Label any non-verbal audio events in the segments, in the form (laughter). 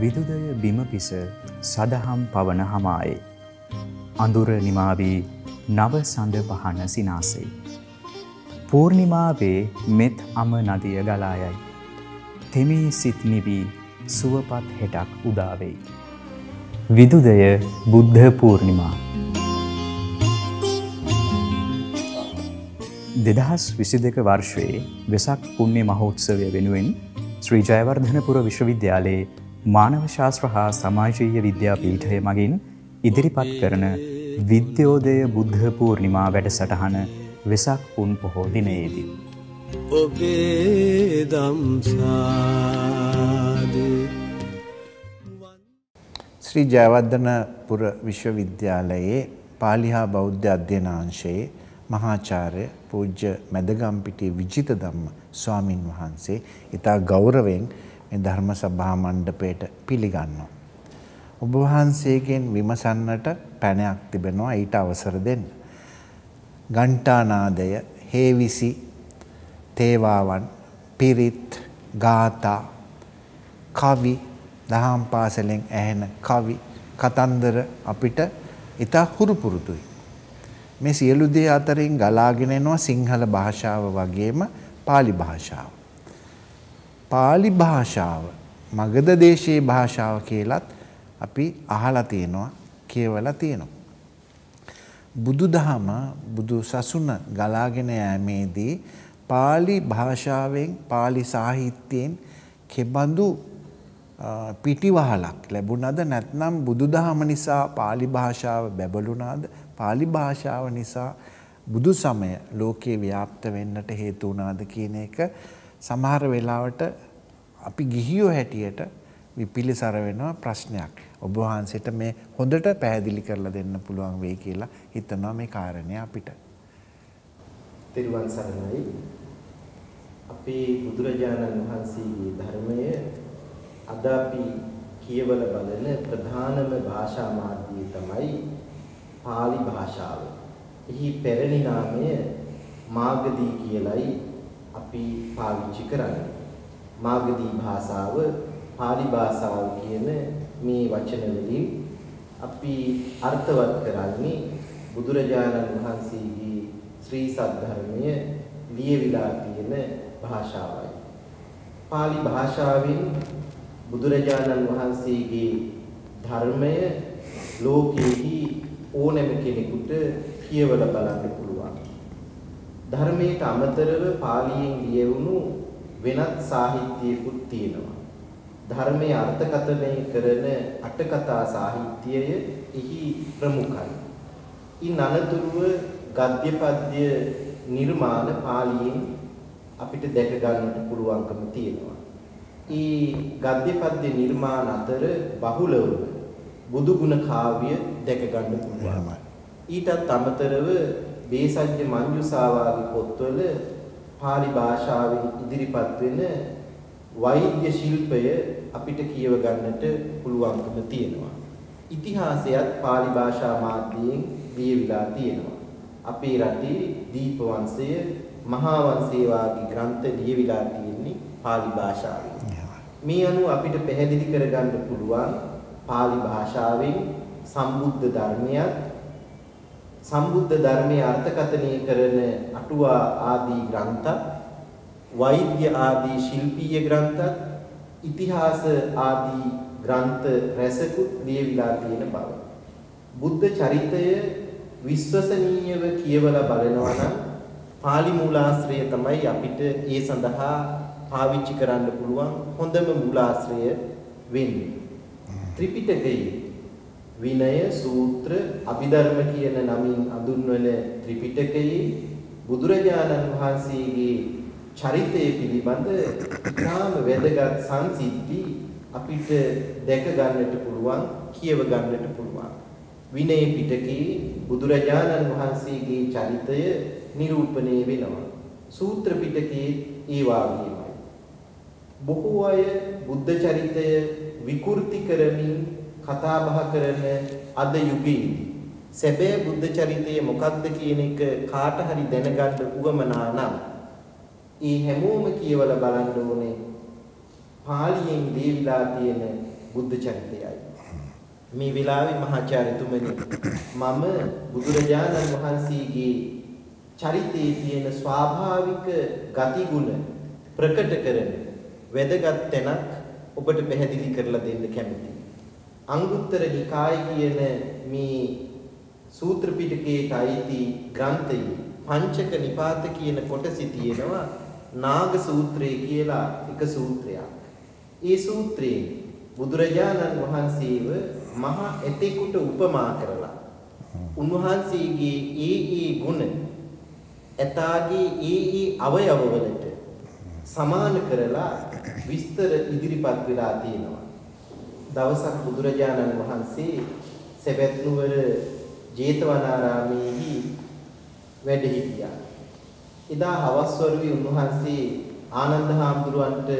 විදුදය බිමපිස සදහම් පවන හමායේ. අඳුර නිමාවී නව සඳ පහන සිනාසෙයි. පූර්ණිමාවේ මෙත් අම නදිය ගලායයි. තෙමී සිත් නිවී සුවපත් හෙටක් උදාවෙයි. විදුදය බුද්ධ පූර්ණිමා දෙදහස් විසි දෙක වර්ෂයේ වෙසක් පුුණ්‍ය මහෝත්සවය වෙනුවෙන් ශ්‍රී ජයවර්ධනපුර විශ්වවිද්‍යාලයේ මානව ශාස්ත්‍ර හා සමාජීය විද්‍යා පීඨය මගින් ඉදිරිපත් කරන විද්‍යෝදය බුද්ධ පූර්ණිමා වැඩසටහන වෙසක් පුන් පොහෝ දිනයේදී. ඔබේ දම්සාද ශ්‍රී ජයවර්ධනපුර විශ්වවිද්‍යාලයේ පාලිහා බෞද්ධ අධ්‍යනාංශයේ මහාචාර්ය පූජ්‍ය මැදගම්පිටිය විජිත ධම්ම ස්වාමින් වහන්සේ ඉතා ගෞරවයෙන් මේ ධර්ම සභා මණ්ඩපයට පිළිගන්නවා. ඔබ වහන්සේගෙන් විමසන්නට පැනයක් තිබෙනවා ඊට අවසර දෙන්න. ගණ්ඨානාදය, හේවිසි, තේවාවන්, පිරිත්, ගාථා, කවි, දහම් පාසලෙන් ඇහෙන කවි, කතන්දර අපිට ඉතා හුරු පුරුදුයි. මේ සියලු දේ අතරින් ගලාගෙන එනවා සිංහල භාෂාව වගේම pāli භාෂාව. Pāli භාෂාව මගධ දේශයේ භාෂාව කියලත් අපි අහලා තියෙනවා කියවලා තියෙනවා. බුදුදහම බුදු සසුන ගලාගෙන යෑමේදී pāli භාෂාවෙන් pāli සාහිත්‍යයෙන් කෙබඳු පිටිවහලක් ලැබුණද නැත්නම් බුදුදහම නිසා pāli භාෂාව බැබළුණාද pāli භාෂාව නිසා බුදු සමය ලෝකේ ව්‍යාප්ත වෙන්නට හේතු වුණාද කියන එක සමහර වෙලාවට අපි ගිහියෝ හැටියට විපිලිසර වෙනවා ප්‍රශ්නයක්. ඔබ වහන්සේට මේ හොඳට පැහැදිලි කරලා දෙන්න පුළුවන් වෙයි කියලා හිතනවා මේ කාරණේ අපිට. තිරුවන් සරණයි. අපේ බුදුරජාණන් වහන්සේගේ ධර්මය අද අපි කියවල බලන ප්‍රධානම භාෂා මාධ්‍යය තමයි pāli භාෂාව. එහි පැරණි නාමය මාගදී කියලයි අපි පාවිච්චි කරන්නේ. මාගදී භාෂාව pāli භාෂාව කියන මේ වචන වලින් අපි අර්ථවත් කරන්නේ බුදුරජාණන් වහන්සේගේ ශ්‍රී සද්ධර්මය ලියවිලා තියෙන භාෂාවයි. pāli භාෂාවෙන් බුදුරජාණන් වහන්සේගේ ධර්මය ලෝකෙහි ඕනෑම කෙනෙකුට කියවලා බලන්න පුළුවන්. ධර්මයට අමතරව පාලියෙන් ලියවුණු වෙනත් සාහිත්‍යයකුත් තියෙනවා. ධර්මයේ අර්ථකථනය කරන අටකථා සාහිත්‍යය එහි ප්‍රමුඛයි. ඉන් අනතුරුව ගද්‍ය පද්‍ය නිර්මාණ පාලියෙන් අපිට දැක ගන්නට පුළුවන්කම තියෙනවා. ඊ ගද්‍ය පද්‍ය නිර්මාණ අතර බහුලව බුදු ගුණ කාව්‍ය දැක ගන්න පුළුවන්. ඊටත් අමතරව බේසජ්‍ය මංජුසාවාගේ පොත්වල pāli භාෂාවෙන් ඉදිරිපත් වෙන වෛද්‍ය ශිල්පය අපිට කියව ගන්නට පුළුවන්කම තියෙනවා. ඉතිහාසයත් pāli භාෂා මාධ්‍යයෙන් ලියවිලා තියෙනවා. අපේ රටේ දීප වංශය මහා වංශේ වාගේ ග්‍රන්ථ ලියවිලා තියෙන්නේ pāli භාෂාවෙන්. මේ අනුව අපිට පැහැදිලි කරගන්න පුළුවන් pāli භාෂාවෙන් සම්බුද්ධ ධර්මයක් සම්බුද්ධ ධර්මයේ අර්ථකථනය කරන අටුවා ආදී ග්‍රන්ථ වෛද්‍ය ආදී ශිල්පීය ග්‍රන්ථ ඉතිහාස ආදී ග්‍රන්ථ රැසකුත් ලියවිලා තියෙන බව. බුද්ධ චරිතය විශ්වසනීයව කියවලා බලනවා නම් pāli මූලාශ්‍රය තමයි අපිට ඒ සඳහා පාවිච්චි කරන්න පුළුවන් හොඳම මූලාශ්‍රය වෙන්නේ. ත්‍රිපිටකයේ විනය සූත්‍ර අභිධර්ම කියන නමින් අඳුන්වන ත්‍රිපිටකයේ බුදුරජාණන් වහන්සේගේ චරිතය පිළිබඳ ඉතාම වැදගත් සංසිද්ධි අපිට දැක ගන්නට පුළුවන් කියව ගන්නට පුළුවන්. විනය පිටකයේ බුදුරජාණන් වහන්සේගේ චරිතය නිරූපණය වෙනවා. සූත්‍ර පිටකයේ ඒ වාගේමයි. බොහෝ අය බුද්ධ චරිතය විකෘති කරමින් කතා බහ කරන අද යුගයේදී සැබෑ බුද්ධ චරිතය මොකක්ද කියන එක කාට හරි දැනගන්න උවමනා නම් ඒ හැමෝම කියවලා බලන්න ඕනේ පාලියෙන් දීවිලා තියෙන බුද්ධ චරිතයයි. මේ වෙලාවේ මහාචාර්යතුමනි මම බුදුරජාණන් වහන්සේගේ චරිතයේ තියෙන ස්වාභාවික ගතිගුණ ප්‍රකට කරන වැදගත් තැනක් ඔබට පැහැදිලි කරලා දෙන්න කැමතියි. අංගුත්තර නිකාය කියන මේ සූත්‍ර පිටකයට අයිති ග්‍රන්ථයේ පංචක නිපාත කියන කොටසි තියෙනවා නාග සූත්‍රය කියලා එක සූත්‍රයක්. ඒ සූත්‍රයේ බුදුරජාණන් වහන්සේව මහා එතෙකුට උපමා කරලා උන්වහන්සේගේ ඒ ඒ ගුණ ඇතාගේ ඒ ඒ අවයවවලට සමාන කරලා විස්තර ඉදිරිපත් වෙලා තියෙනවා. දවසක් බුදුරජාණන් වහන්සේ සෙබැත් නුවර ජේතවනාරාමේහි වැඩ හිටියා. එදා හවස් වරුවේ උන්වහන්සේ ආනන්ද හාමුදුරුවන්ට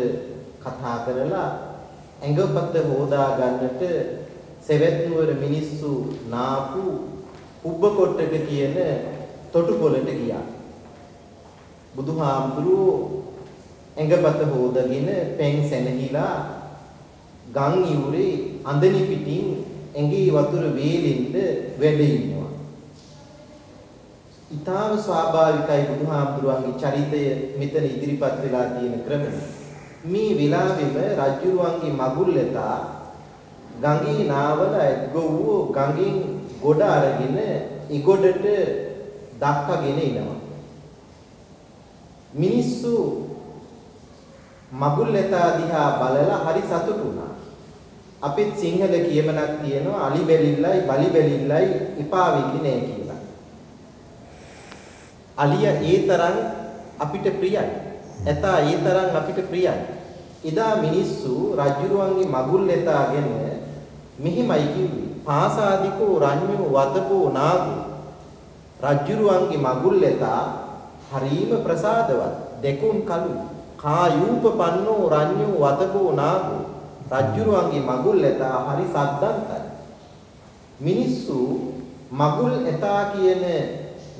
කතා කරලා ඇඟපත හොදා ගන්නට සෙවැත් නුවර මිනිස්සු නාපු උබ්බකොට්ටක කියන තොටුපොළට ගියා. බුදුහාමුදුරුවෝ ඇඟපත හොදගෙන පෙන් සැනහිලා ගම් ඉවුරේ අඳනි පිටින් ඇඟේ වතුර වේලෙන්න වැඩ ඉන්නවා. ඊටාම ස්වාභාවිකයි බුදුහාමුදුරුවන්ගේ චරිතය මෙතන ඉදිරිපත් වෙලා තියෙන ක්‍රමය. මේ වෙලාවෙම රජුරුවන්ගේ මගුල්ලතා ගඟේ නාවල ඇද්ගොව්වෝ ගඟෙන් ගොඩ අරගෙන ඉගොඩට දක්කගෙන එනවා. මිනිස්සු මගුල්ලතා දිහා බලලා හරි සතුටු වුණා. අපිත් සිංහල කියමනක් තියෙනවා අලි බැලිල්ලයි බලි බැලිල්ලයි එපා වෙන්නේ නැහැ කියලා. අලිය ඒ තරම් අපිට ප්‍රියයි. ඇතා ඒ තරම් අපිට ප්‍රියයි. එදා මිනිස්සු රජුරුවන්ගේ මගුල් ලෙතාගෙන මෙහිමයි කිව්වේ. පාසාදිකෝ රඤ්ඤෝ වතපෝ නාගෝ. රජුරුවන්ගේ මගුල් ලෙතා හරීම ප්‍රසාදවත්. දෙකුන් කලුයි. කායූප පන්නෝ රඤ්ඤෝ වතපෝ නාගෝ. රජ්ජුරුවන්ගේ මගුල් ඇතා හරි සද්දන්තයි. මිනිස්සු මගුල් ඇතා කියන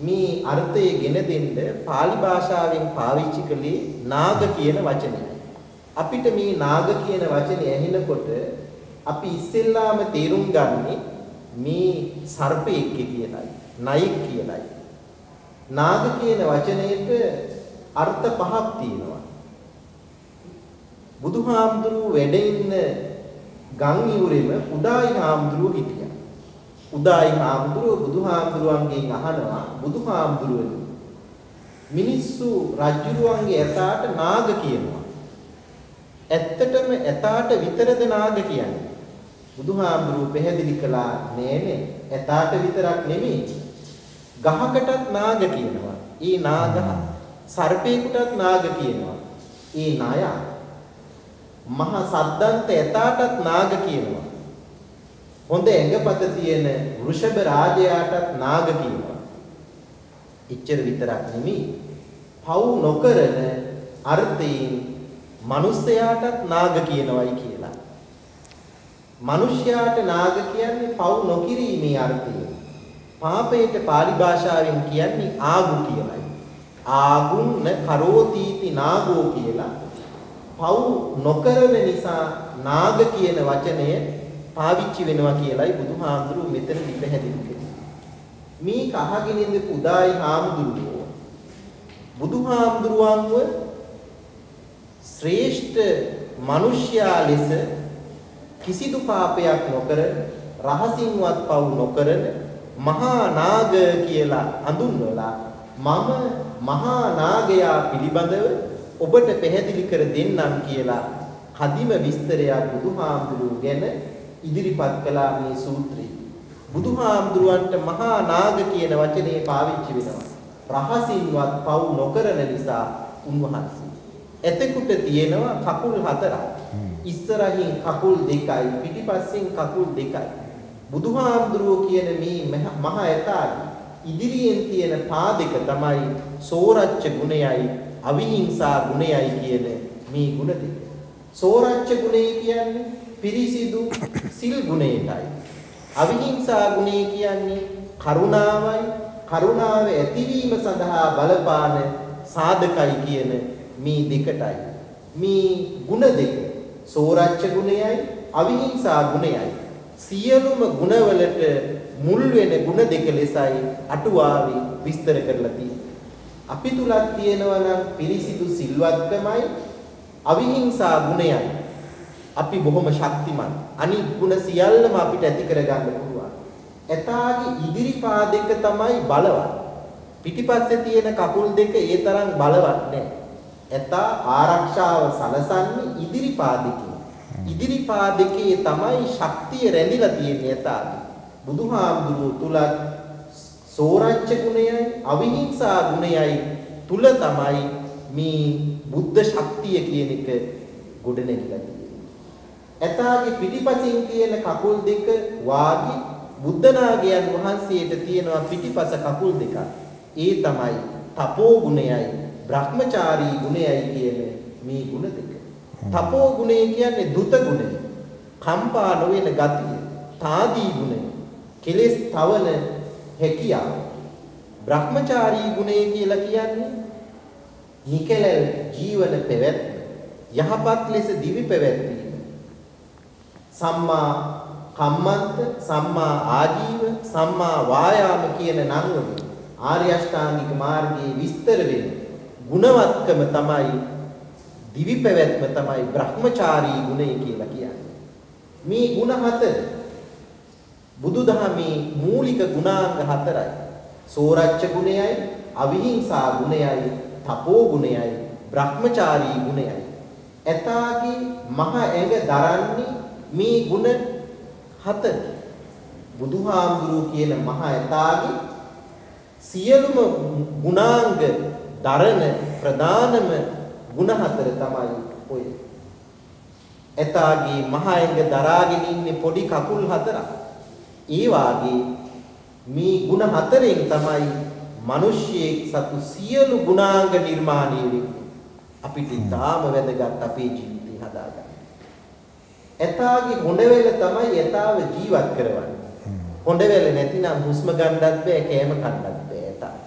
මේ අර්ථය ගෙන දෙන්න pāli භාෂාවෙන් පාවිච්චි කළේ නාග කියන වචනය. අපිට මේ නාග කියන වචනේ ඇහෙනකොට අපි ඉස්සෙල්ලාම තේරුම් ගන්නේ මේ සර්පයෙක් කියලයි, නයෙක් කියලයි. නාග කියන වචනයට අර්ථ පහක් තියෙනවා. බුදුහාමුදුරුව වැඩ ඉන්න ගම් ඉවුරෙම උදායි හාමුදුරුව හිටියා. උදායි හාමුදුරුව බුදුහාමුදුරුවන්ගෙන් අහනවා බුදුහාමුදුරුවනි මිනිස්සු රජුරුවන්ගේ ඇතාට නාග කියනවා. ඇත්තටම ඇතාට විතරද නාග කියන්නේ? බුදුහාමුදුරුව පැහැදිලි කළා නෑනේ ඇතාට විතරක් නෙමෙයි. ගහකටත් නාග කියනවා. ඒ නාග සර්පේකටත් නාග කියනවා. ඒ නායා මහා සද්දන්ත ඇතාටත් නාග කියනවා. හොඳ ඇඟපත තියෙන වෘෂභ රාජයාටත් නාග කියනවා. ඉච්ඡර විතරක් නෙමෙයි. පව් නොකරන අර්ථයෙන් මිනිස්යාටත් නාග කියනවායි කියලා. මිනිස්යාට නාග කියන්නේ පව් නොකිරීමේ අර්ථයෙන්. පාපයට pāli භාෂාවෙන් කියන්නේ ආගු කියලායි. ආගුන්න කරෝතිති නාගෝ කියලා පව් නොකරන නිසා නාග කියන වචනය පාවිච්චි වෙනවා කියලයි බුදුහාමුදුරුවෝ මෙතනදි පැහැදිලි කළේ. මේක අහගෙන ඉඳපු උදායි හාමුදුරුවෝ බුදුහාමුදුරුවන්ව ශ්‍රේෂ්ඨ මිනිසයා ලෙස කිසිදු පාපයක් නොකර රහසින්වත් පව් නොකරන මහා නාග කියලා හඳුන්වලා මම මහා නාගයා පිළිබඳව ඔබට පැහැදිලි කර දෙන්නම් කියලා කදිම විස්තරයක් බුදුහාමුදුරුවෝ ගැන ඉදිරිපත් කළා මේ සූත්‍රයේ. බුදුහාමුදුරුවන්ට මහා නාග කියන වචනේ පාවිච්චි වෙනවා. රහසින්වත් පව් නොකරන නිසා උන්වහන්සේ. එතෙකුට තියෙනවා කකුල් හතරක්. ඉස්සරහින් කකුල් දෙකයි පිටිපස්සෙන් කකුල් දෙකයි. බුදුහාමුදුරුවෝ කියන මේ මහා ඇතාගේ ඉදිරියෙන් තියෙන පා දෙක තමයි සෝරච්ච ගුණයයි අවිහිංසා ගුණයයි කියන මේ ගුණ දෙක. සෝරච්ච ගුණය කියන්නේ පිරිසිදු සිල් ගුණයටයි. අවිහිංසා ගුණය කියන්නේ කරුණාවයි කරුණාව ඇතිවීම සඳහා බලපාන සාධකයි කියන මේ දෙකටයි. මේ ගුණ දෙක සෝරච්ච ගුණයයි අවිහිංසා ගුණයයි. සියලුම ගුණවලට මුල් වෙන ගුණ දෙක ලෙසයි අටුවාවේ විස්තර කරලා තියෙන්නේ. අපි තුලක් තියෙනවා නම් පිරිසිදු සිල්වත්කමයි අවිහිංසා ගුණයයි. අපි බොහොම ශක්තිමත්. අනිත් ගුණ සියල්ලම අපිට ඇති කරගන්න පුළුවන්. එතාගේ ඉදිරි පාදක තමයි බලවත්. පිටිපස්සේ තියෙන කකුල් දෙක ඒ තරම් බලවත් නැහැ. එතා ආරක්ෂාව සලසන්නේ ඉදිරි පාදකේ. ඉදිරි පාදකේ තමයි ශක්තිය රැඳිලා තියෙන්නේ එතාගේ. බුදුහාමුදුරුවෝ තුලත් සෝරච්ච ගුණයයි අවිහිංසා ගුණයයි තුල තමයි මේ බුද්ධ ශක්තිය කියන එක ගොඩනැගිලා තියෙන්නේ. ඇතාගේ පිටිපසින් තියෙන කකුල් දෙක වාගේ බුද්ධ නාගයන් වහන්සේට තියෙනවා පිටිපස කකුල් දෙකක්. ඒ තමයි තපෝ ගුණයයි බ්‍රහ්මචාරී ගුණයයි කියන මේ ගුණ දෙක. තපෝ ගුණය කියන්නේ දුත ගුණය. කම්පා නොවන ගතිය, තාදී ගුණය, කෙලෙස් තවන හැකියාව. බ්‍රහ්මචාරී ගුණය කියලා කියන්නේ නිකලල් ජීවන පැවැත්ම යහපත් ලෙස දිවි පැවැත්වීම සම්මා කම්මන්ත සම්මා ආජීව සම්මා වායාම කියන නම් වලින් ආර්ය අෂ්ටාංගික මාර්ගයේ විස්තර වෙන ගුණවත්කම තමයි දිවි පැවැත්ම තමයි බ්‍රහ්මචාරී ගුණය කියලා කියන්නේ මේ ගුණ හතර බුදුදහමේ මූලික ගුණාංග හතරයි. සෝරච්ච ගුණයයි අවිහිංසා ගුණයයි තපෝ ගුණයයි බ්‍රහ්මචාරී ගුණයයි. ඇතාගේ මහ ඇඟ දරන්නේ මේ ගුණ හතර. බුදුහාමුදුරුව කියන මහ ඇතාගේ සියලුම ගුණාංග දරන ප්‍රධානම ගුණ හතර තමයි ඔය. ඇතාගේ මහ ඇඟ දරාගෙන ඉන්නේ පොඩි කකුල් හතරක්. ඒ වාගේ මේ ගුණ හතරෙන් තමයි මිනිස්සෙක් සතු සියලු ගුණාංග නිර්මාණය වෙන්නේ. අපිට තාම වැදගත් අපේ ජීවිතේ හදාගන්න. එතාගේ හොඬවැල තමයි එතාව ජීවත් කරවන්නේ. හොඬවැල නැතිනම් හුස්ම ගන්නත් බෑ, කෑම කන්නත් බෑ එතාට.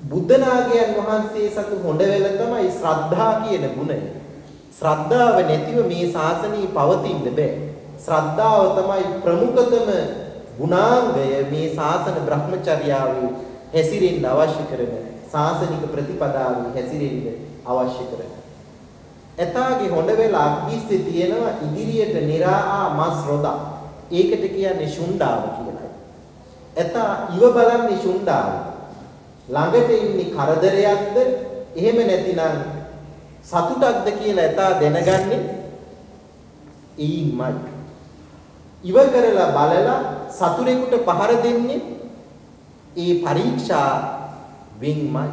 බුද්ධ නාගයන් වහන්සේ සතු හොඬවැල තමයි ශ්‍රද්ධා කියන ගුණය. ශ්‍රද්ධාව නැතිව මේ ශාසනය පවතින්න බෑ. ශ්‍රද්ධාව තමයි ප්‍රමුඛතම ගුණාංගය මේ ශාසන බ්‍රහ්මචර්යාවේ හැසිරෙන්න අවශ්‍ය කරන ශාසනික ප්‍රතිපදාවේ හැසිරෙන්න අවශ්‍ය කරන. එතාගේ හොඬ වෙල අග්ගිස්සේ තියෙනවා ඉදිරියට निराආ මස් රොදා. ඒකට කියන්නේ ශුණ්ඩාව කියලා. එතා ඉව බලන්නේ ශුණ්ඩාව. ළඟට ඉන්නේ කරදරයක්ද එහෙම නැතිනම් සතුටක්ද කියලා එතා දැනගන්නේ එයින්මයි. ඉව කරලා බලලා සතුරෙකුට පහර දෙන්නේ ඒ පරීක්ෂා වෙන්මයි.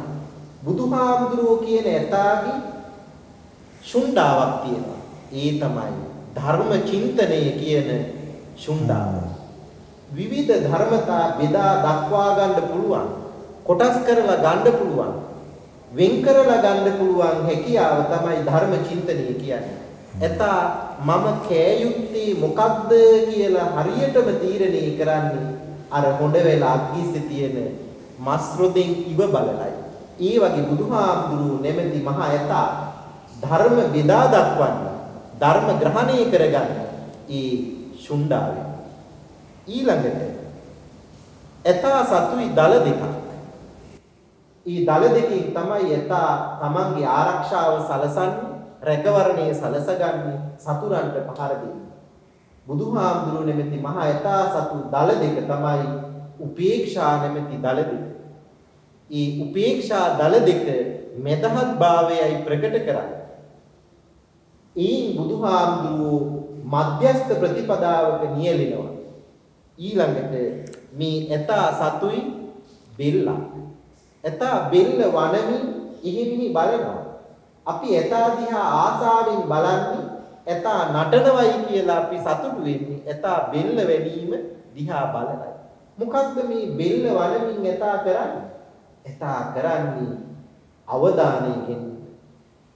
බුදුහාමුදුරුවෝ කියන ඇතාගේ ශුණ්ඩාවක් තියෙනවා. ඒ තමයි ධර්ම චින්තනය කියන ශුණ්ඩාව. විවිධ ධර්මතා බෙදා දක්වා ගන්න පුළුවන්. කොටස් කරලා ගන්න පුළුවන්. වෙන් කරලා ගන්න පුළුවන් හැකියාව තමයි ධර්ම චින්තනය කියන්නේ. එතා මම කෑයුත්තේ මොකක්ද කියලා හරියටම තීරණය කරන්නේ අර හොඬ වෙලා අග්ගිස්සේ තියෙන මස් රොදෙන් ඉව බලලයි. ඒ වගේ බුදුහාමුදුරුවෝ නැමැති මහා ඇතා ධර්ම බෙදා දක්වන්න ධර්ම ග්‍රහණය කරගන්න ඒ ශුණ්ඩාවේ ඊළඟට ඇතා සතුයි දල දෙකක්. ඊ දල දෙකෙන් තමයි ඇතා තමන්ගේ ආරක්ෂාව සලසන්නේ රැකවරණයේ සලසගන්නේ සතුරන්ට පහර දෙන්නේ. බුදුහාමුදුරුවෝ නැමැති මහා යථා සතු දල දෙක තමයි උපේක්ෂා නැමැති දල දෙක. ඒ උපේක්ෂා දල දෙක මෙදහත් භාවයයි ප්‍රකට කරන්නේ. ඊන් බුදුහාමුදුරුවෝ මධ්‍යස්ථ ප්‍රතිපදාවක නියැලෙනවා. ඊළඟට මේ එතා සතුයි බෙල්ලා. එතා බෙල්ල වනමින් ඉහිමිහි බලනවා. අපි එතා දිහා ආසාවෙන් බලන්නේ එතා නටනවයි කියලා අපි සතුටු වෙන්නේ එතා බෙල්ල වැඩිම දිහා බලනයි. මොකක්ද මේ බෙල්ල වලමින් එතා කරන්නේ? එතා කරන්නේ අවධානයකින්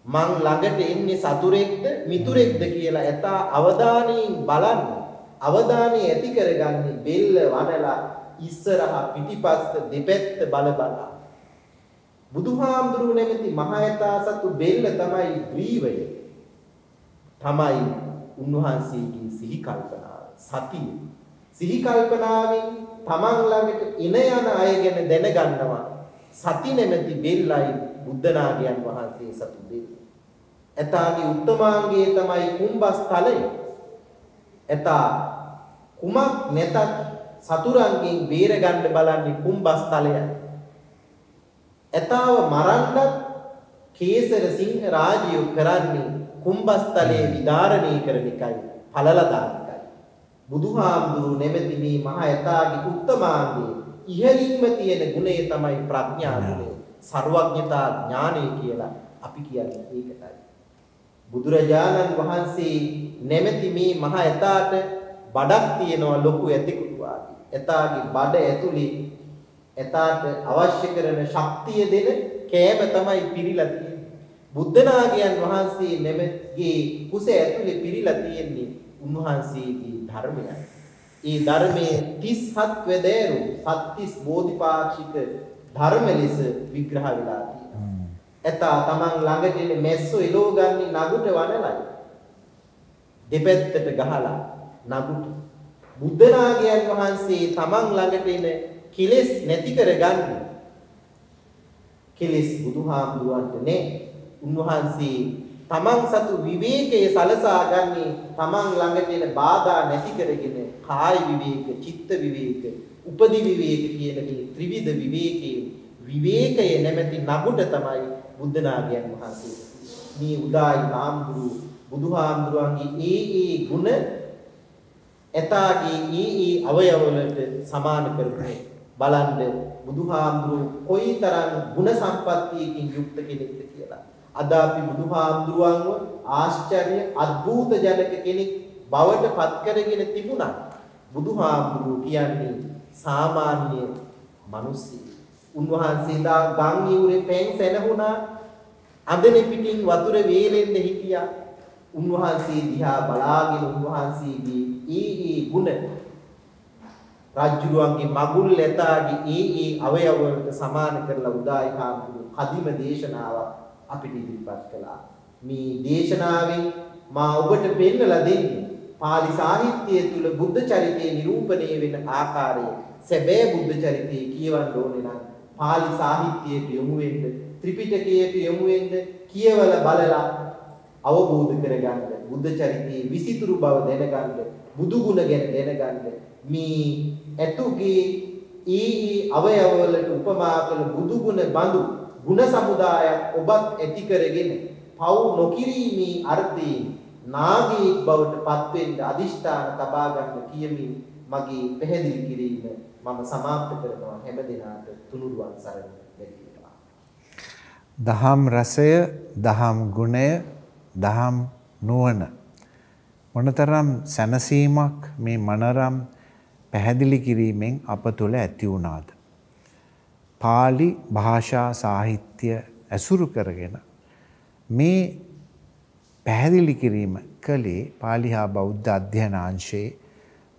මං ළඟට එන්නේ සතුරෙක්ද මිතුරෙක්ද කියලා එතා අවධානයෙන් බලන්නේ. අවධානය ඇති කරගන්නේ බෙල්ල වනලා ඉස්සරහා පිටිපස්ස දෙපැත්ත බල බලා. බුදුහාමුදුරුවෝ නැමැති මහයතා සතු බෙල්ල තමයි ග්‍රීවය. තමයි උන්වහන්සේගේ සිහි කල්පනාව සතිය සිහි කල්පනාවෙන් තමන් ළඟට එන යන අය ගැන දැනගන්නවා සති නැමැති බෙල්ලයි බුද්ධනාගයන් වහන්සේ සතු දෙවි. එතාගේ උත්තමාංගයේ තමයි කුම්බස්තලය. එතා කුමක් නැතත් සතුරන්ගෙන් බේරගන්න බලන්නේ කුම්බස්තලයයි. එතාව මරන්නත් කේසර සිංහ රාජ්‍යය කරන්නේ කුම්බස්තලයේ විදාරණය කරන එකයි පළල දාන එකයි. බුදුහාමුදුරු නෙමෙති මේ මහ එතාගේ උත්තමාංගයේ ඉහළින්ම තියෙන ගුණය තමයි ප්‍රඥා ගුණය. ਸਰවඥතා ඥානය කියලා අපි කියන්නේ ඒකටයි. බුදුරජාණන් වහන්සේ නෙමෙති මේ මහ එතාට බඩක් තියෙනවා ලොකු ඇතිකුරු වාගේ. එතාගේ බඩ ඇතුලේ එතාට අවශ්‍ය කරන ශක්තිය දෙන කෑම තමයි පිරීලා තියෙන්නේ. බුද්ධනාගයන් වහන්සේ නෙමෙගේ කුස ඇතුලේ පිරීලා තියෙන්නේ උන්වහන්සේගේ ධර්මයයි. ඒ ධර්මයේ 37 වෙදේරු සත්‍තිස් බෝධිපාක්ෂික ධර්ම ලෙස විග්‍රහ වෙලා තියෙනවා. එතා තමන් එන මැස්සෝ එලෝගන්නේ නගුට වනලයි. දෙපැත්තට ගහලා නගුට බුද්ධ නාගයන් වහන්සේ තමන් ළඟට එන කෙලෙස් නැති කරගන්න කෙලෙස් බුදුහාමුදුරන්ට නේ උන්වහන්සේ තමන් සතු විවේකයේ සලසා ගන්නේ තමන් ළඟට එන බාධා නැති කරගෙන කාය විවේක, චිත්ත විවේක, උපදි විවේක කියන මේ ත්‍රිවිධ විවේකයේ විවේකයේ නැමැති නගුට තමයි බුද්ධ නාගයන් වහන්සේ. මේ උදායි හාමුදුරු බුදුහාමුදුරන්ගේ ඒ ඒ ගුණ එතාගේ ඒ ඒ අවයවවලට සමාන කරගෙන බලන්න බුදුහාමුදුරු කොයිතරම් ගුණ සම්පත්තියකින් යුක්ත කෙනෙක්ද කියලා. අද අපි බුදුහාමුදුරුවන්ව ආශ්චර්ය අద్భుත ජනක කෙනෙක් බවට පත් කරගෙන තිබුණා. බුදුහාමුදුරුව කියන්නේ සාමාන්‍ය මිනිස්සෙක්. උන්වහන්සේ දා ගම් ඉවුරේ පෑන් සැනහුණා. අඳනේ පිටින් වතුර වේලෙන්න හිටියා. උන්වහන්සේ දිහා බලාගෙන උන්වහන්සේගේ ඒ ඒ ගුණ රාජ්‍යරුවන්ගේ මගුල් ලැතාගේ ඒ ඒ අවයව වලට සමාන කරලා උදායි හාමුදුරු කදිම දේශනාවක් අපිට ඉදිරිපත් කළා. මේ දේශනාවෙන් මා ඔබට පෙන්නලා දෙන්නේ පාලි සාහිත්‍යය තුල බුද්ධ චරිතය නිරූපණය වෙන ආකාරය සැබෑ බුද්ධ චරිතය කියවන්න ඕනේ නම් පාලි සාහිත්‍යයට යොමු වෙන්න ත්‍රිපිටකයට යොමු වෙන්න කියවල බලලා අවබෝධ කරගන්න බුද්ධ චරිතයේ විසිතුරු බව දැනගන්න බුදු ගුණ ගැන දැනගන්න මේ ඇතුගේ ඊ අවයවවලට උපමා කළ බුදු ගුණ බඳු ගුණ සමුදායක් ඔබත් ඇති කරගෙන පව් නොකිරීමේ අර්ථයෙන් නාගයෙක් බවට පත්වෙන්න අදිෂ්ඨාන තබා ගන්න කියමින් මගේ පැහැදිලි කිරීම මම සමාප්ත කරනවා හැම දිනාට තුනුරුවන් සරණ වෙත්වා. දහම් රසය, දහම් ගුණය, දහම් නුවණ මොනතරම් සැනසීමක් මේ මනරම් පැහැදිලි කිරීමෙන් අප තුළ ඇති වුණාද. පාලි භාෂා සාහිත්‍ය ඇසුරු කරගෙන මේ පැහැදිලි කිරීම කළේ පාලි හා බෞද්ධ අධ්‍යයනාංශයේ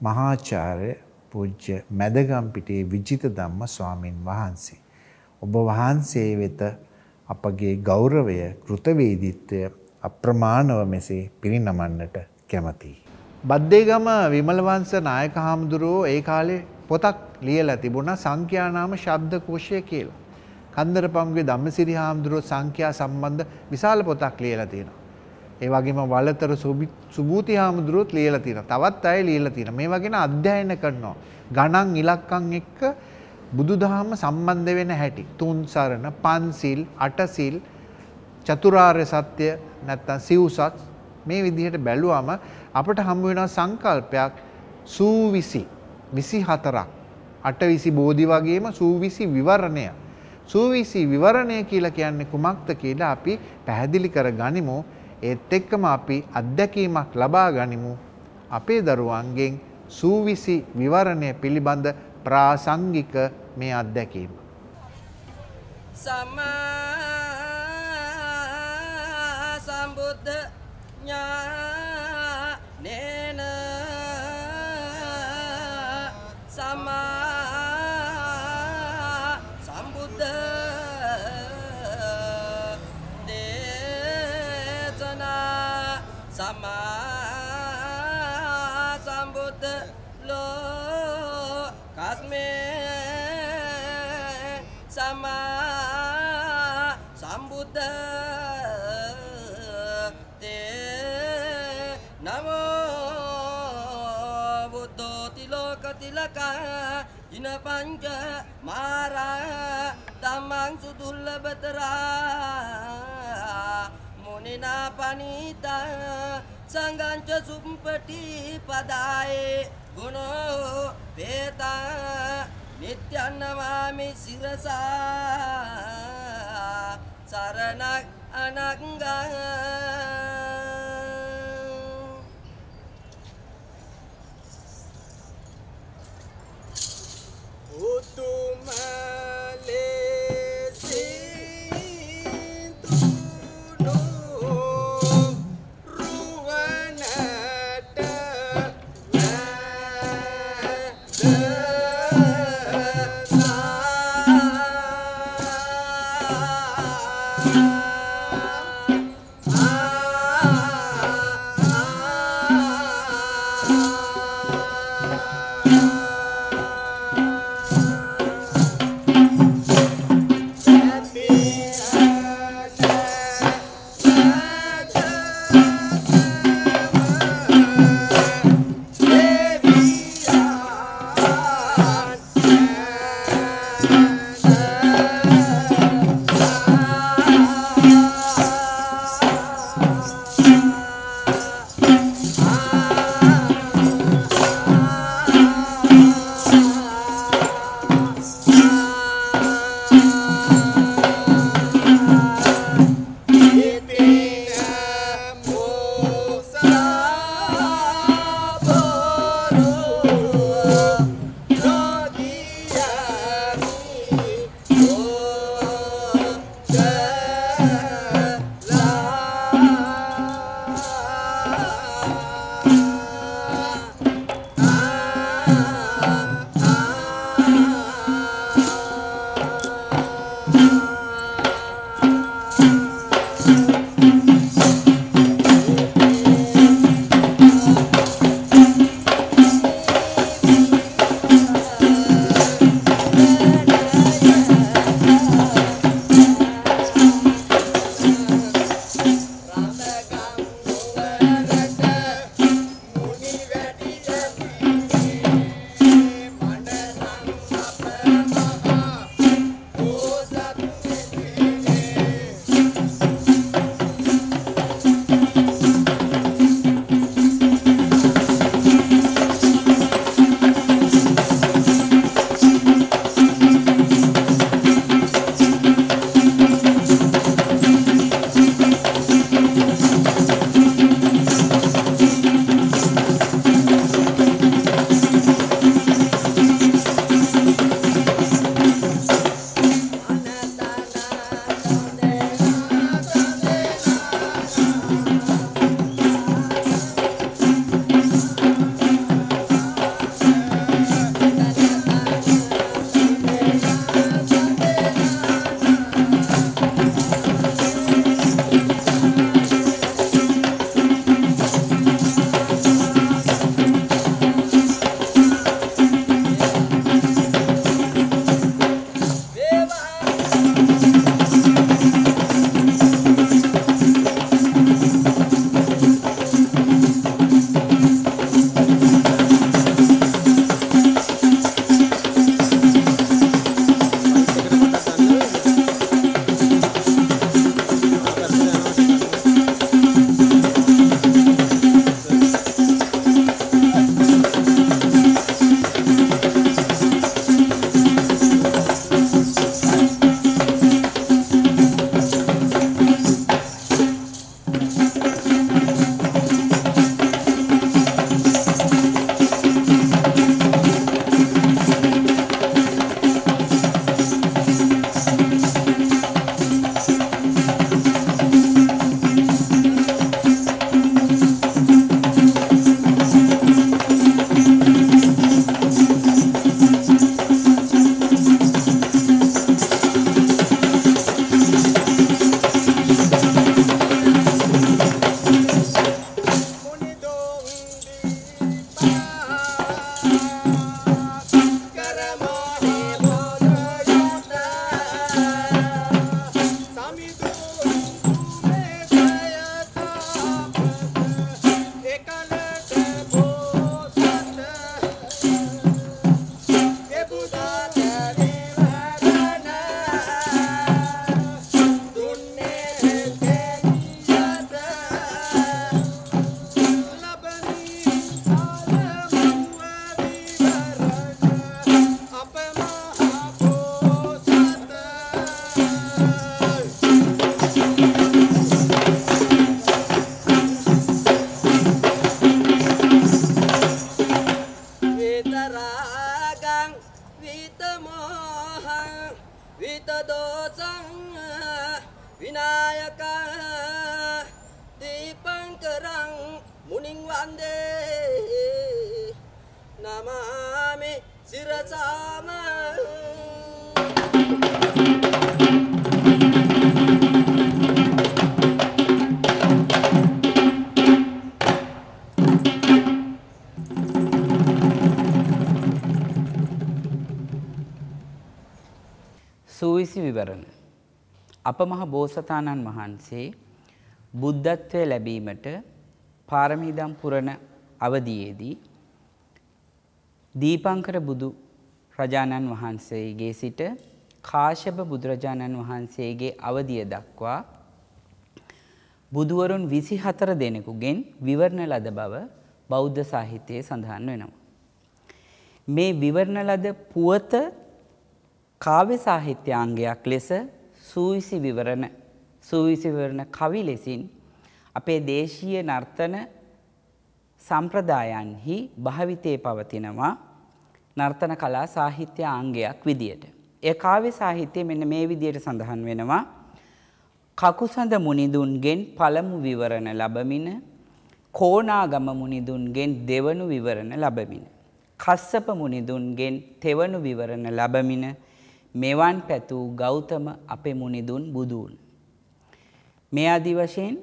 මහාචාර්ය පූජ්‍ය මැදගම්පිටේ විජිත ධම්ම ස්වාමින් වහන්සේ. ඔබ වහන්සේ වෙත අපගේ ගෞරවය කෘතවේදිත්වය අප්‍රමාණව මෙසේ පිරිනමන්නට කැමතියි. බද්දේගම විමලවංශ නායක හාමුදුරුවෝ ඒ කාලේ පොතක් ලියලා තිබුණා සංඛ්‍යානාම ශබ්දකෝෂය කියලා. කන්දර පංගුවේ ධම්මසිරි හාමුදුරුවෝ සංඛ්‍යා සම්බන්ධ විශාල පොතක් ලියලා තියෙනවා. ඒ වගේම වලතර සුභූති හාමුදුරුවොත් ලියලා තියෙනවා. තවත් අය ලියලා තියෙනවා. මේ වගේ අධ්‍යයන කරනවා. ගණන් ඉලක්කම් එක්ක බුදුදහම සම්බන්ධ වෙන හැටි. තුන් සරණ, පන්සිල්, අටසිල්, චතුරාර්ය සත්‍ය නැත්තම් සිව්සත් මේ විදිහට බැලුවම අපට හම්බ වෙනවා සංකල්පයක් සූවිසි විසි හතරක් අටවිසි බෝධි වගේම සූවිසි විවරණය. සූවිසි විවරණය කියලා කියන්නේ කුමක්ද කියලා අපි පැහැදිලි කර ගනිමු ඒත් එක්කම අපි අත්දැකීමක් ලබා ගනිමු අපේ දරුවන්ගෙන් සූවිසි විවරණය පිළිබඳ ප්‍රාසංගික මේ අත්දැකීම. සම්මා සම්බුද්ධ Sama sambuddha detjana sama sambuddha lo kasme sama sambuddha තිලෝක තිලක ඉන පංච මාරා තමං සුදුල්ලබතරා මුනිනා පනීත සංගංච සුම්පටි පදායේ ගුණෝ පේතා නිත්‍යන්නවාමි සිරසා සරණක් අනංගා අප මහ බෝසතාණන් වහන්සේ බුද්ධත්වය ලැබීමට පාරමීදම් පුරණ අවදියේදී දීපංකර බුදු රජාණන් වහන්සේගේ සිට කාශ්‍යප බුදුරජාණන් වහන්සේගේ අවදිය දක්වා බුදුවරුන් විසි හතර දෙනෙකුගෙන් විවරණ ලද බව බෞද්ධ සාහිත්‍යයේ සඳහන් වෙනවා. මේ විවරණ ලද පුවත කාව්‍ය සාහිත්‍යාංගයක් ලෙස සූවිසි විවරණ සූවිසි විවරණ කවි ලෙසින් අපේ දේශීය නර්තන සම්ප්‍රදායන්හි භාවිතයේ පවතිනවා නර්තන කලා සාහිත්‍ය අංගයක් විදියට. ඒ කාව්‍ය සාහිත්‍යය මෙන්න මේ විදියට සඳහන් වෙනවා. කකුසඳ මුනිදුන්ගෙන් පළමු විවරණ ලබමින කෝනාගම මුනිදුන්ගෙන් දෙවනු විවරණ ලබමින. කස්සප මුනිදුන්ගෙන් තෙවනු විවරණ ලබමින මෙවන් පැතූ ගෞතම අපේ මුනිදුන් බුදුන්. මේ අදි වශයෙන්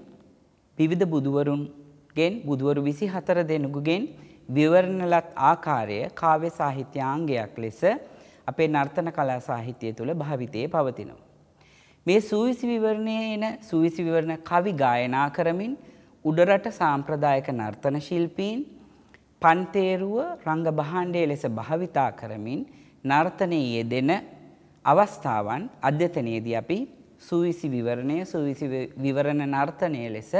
විවිධ බුදුවරුන්ගෙන් බුදුවරු විසි හතර දෙනෙකුගෙන් විවරණලත් ආකාරය කාව්‍ය සාහිත්‍යාංගයක් ලෙස අපේ නර්තන කලා සාහිත්‍යය තුළ භාවිතයේ පවතිනවා. මේ සූවිසි විවරණයේ එන සූවිසි විවරණ කවි ගායනා කරමින් උඩරට සාම්ප්‍රදායක නර්තන ශිල්පීන් පන්තේරුව රංග බහණ්ඩය ලෙස භාවිතා කරමින් නර්තනයේ යෙදෙන අවස්ථාවන් අධ්‍යතනයේදී අපි සූවිසි විවරණය සූවිසි විවරණ නර්තනය ලෙස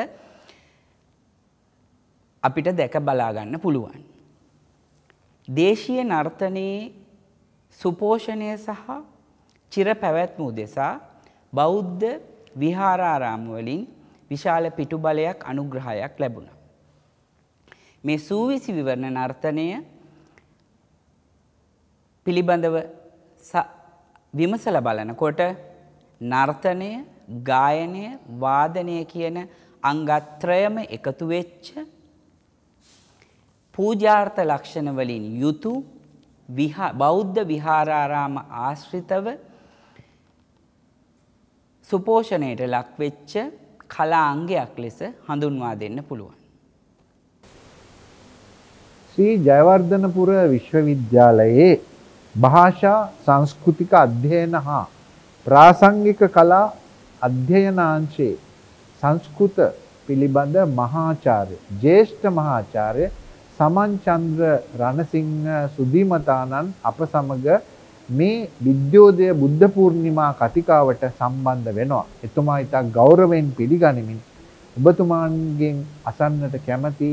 අපිට දැක බලාගන්න පුළුවන්. දේශීය නර්තනයේ සුපෝෂණය සහ චිර පැවැත්ම උදෙසා බෞද්ධ විහාරාරාමවලින් විශාල පිටු බලයක් අනුග්‍රහයක් ලැබුණ. මේ සූවිසි විවරණ නර්තනය පිළිබඳව විමසල බලනකොට නර්තනය ගායනය වාදනය කියන අංගත්‍රයම එකතු වෙච්ච පූජාර්ථ ලක්ෂණ වලින් යුතු බෞද්ධ විහාරාරාම ආශ්‍රිතව සුපෝෂණයට ලක්වෙච්ච කලා අංගයක් ලෙස හඳුන්වා දෙන්න පුළුවන්. ශ්‍රී ජයවර්ධනපුර විශ්වවිද්‍යාලයේ භාෂා සංස්කෘතික අධ්‍යයන හා ප්‍රාසංගික කලා අධ්‍යයනාංශයේ සංස්කෘත පිළිබඳ මහාචාර්ය ජේෂ්ඨ මහාචාර්ය සමන්චන්ද්‍ර රණසිංහ සුදීමතානන් අප සමග මේ විද්‍යෝදය බුද්ධ පූර්ණිමා කතිකාවට සම්බන්ධ වෙනවා. එතුමා ඉතා ගෞරවයෙන් පිළිගනිමින් ඔබතුමාන්ගෙන් අසන්නට කැමති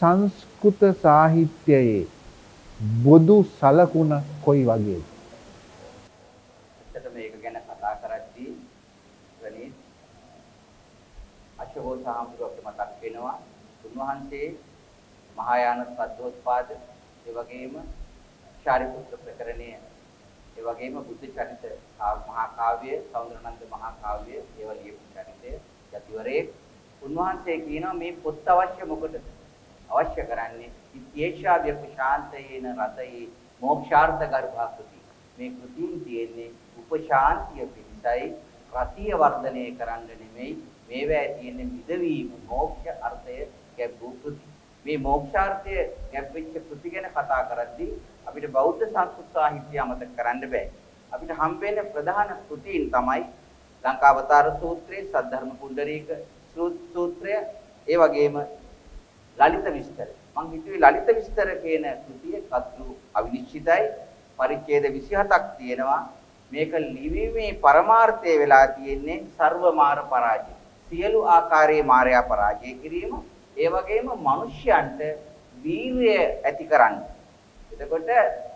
සංස්කෘත සාහිත්‍යයේ බොදු සලකුණ කොයි වගේද? ඇත්තට මේක ගැන කතා කරද්දී ගණිත අශෝක සාහමුදුරට මතක් වෙනවා. උන්වහන්සේ මහායාන සද්දෝත්පාද ඒ වගේම ශාරිපුත්‍ර ප්‍රකරණය ඒ වගේම බුද්ධ චරිත මහා කාව්‍ය සෞන්දරනන්ද මහා කාව්‍ය ඒවා ලියපු චරිතය යතිවරේ උන්වහන්සේ කියනවා මේ පොත් අවශ්‍ය මොකටද අවශ්‍ය කරන්නේ ඉතිේෂාව්‍ය ප්‍රශාන්තයේන රතයේ මෝක්ෂාර්ථ ගර්භාකෘති මේ කෘතියින් තියෙන්නේ උපශාන්තිය පිණිසයි රතිය වර්ධනය කරන්න නෙමෙයි මේවා තියෙන්නේ මිදවීම මෝක්ෂ අර්ථය ගැඹු කෘති. මේ මෝක්ෂාර්ථය ගැඹෙච්ච කෘති ගැන කතා කරද්දී අපිට බෞද්ධ සංස්කෘත සාහිත්‍ය අමතක කරන්න බෑ. අපිට හම්බෙන ප්‍රධාන කෘතීන් තමයි ලංකාවතාර සූත්‍රය සද්ධර්ම කුණ්ඩරීක සූත්‍රය ඒ වගේම ලලිත විස්තර. මම හිතුවේ ලලිත විස්තර කියන කෘතිය කත්රු අවිනිශ්චිතයි. පරිච්ඡේද 27ක් තියෙනවා. මේක ලිවීමේ පරමාර්ථය වෙලා තියෙන්නේ සර්ව මාර පරාජය. සියලු ආකාරයේ මායя පරාජය කිරීම. ඒ වගේම මිනිස්යන්ට වීරිය ඇති කරන්න. එතකොට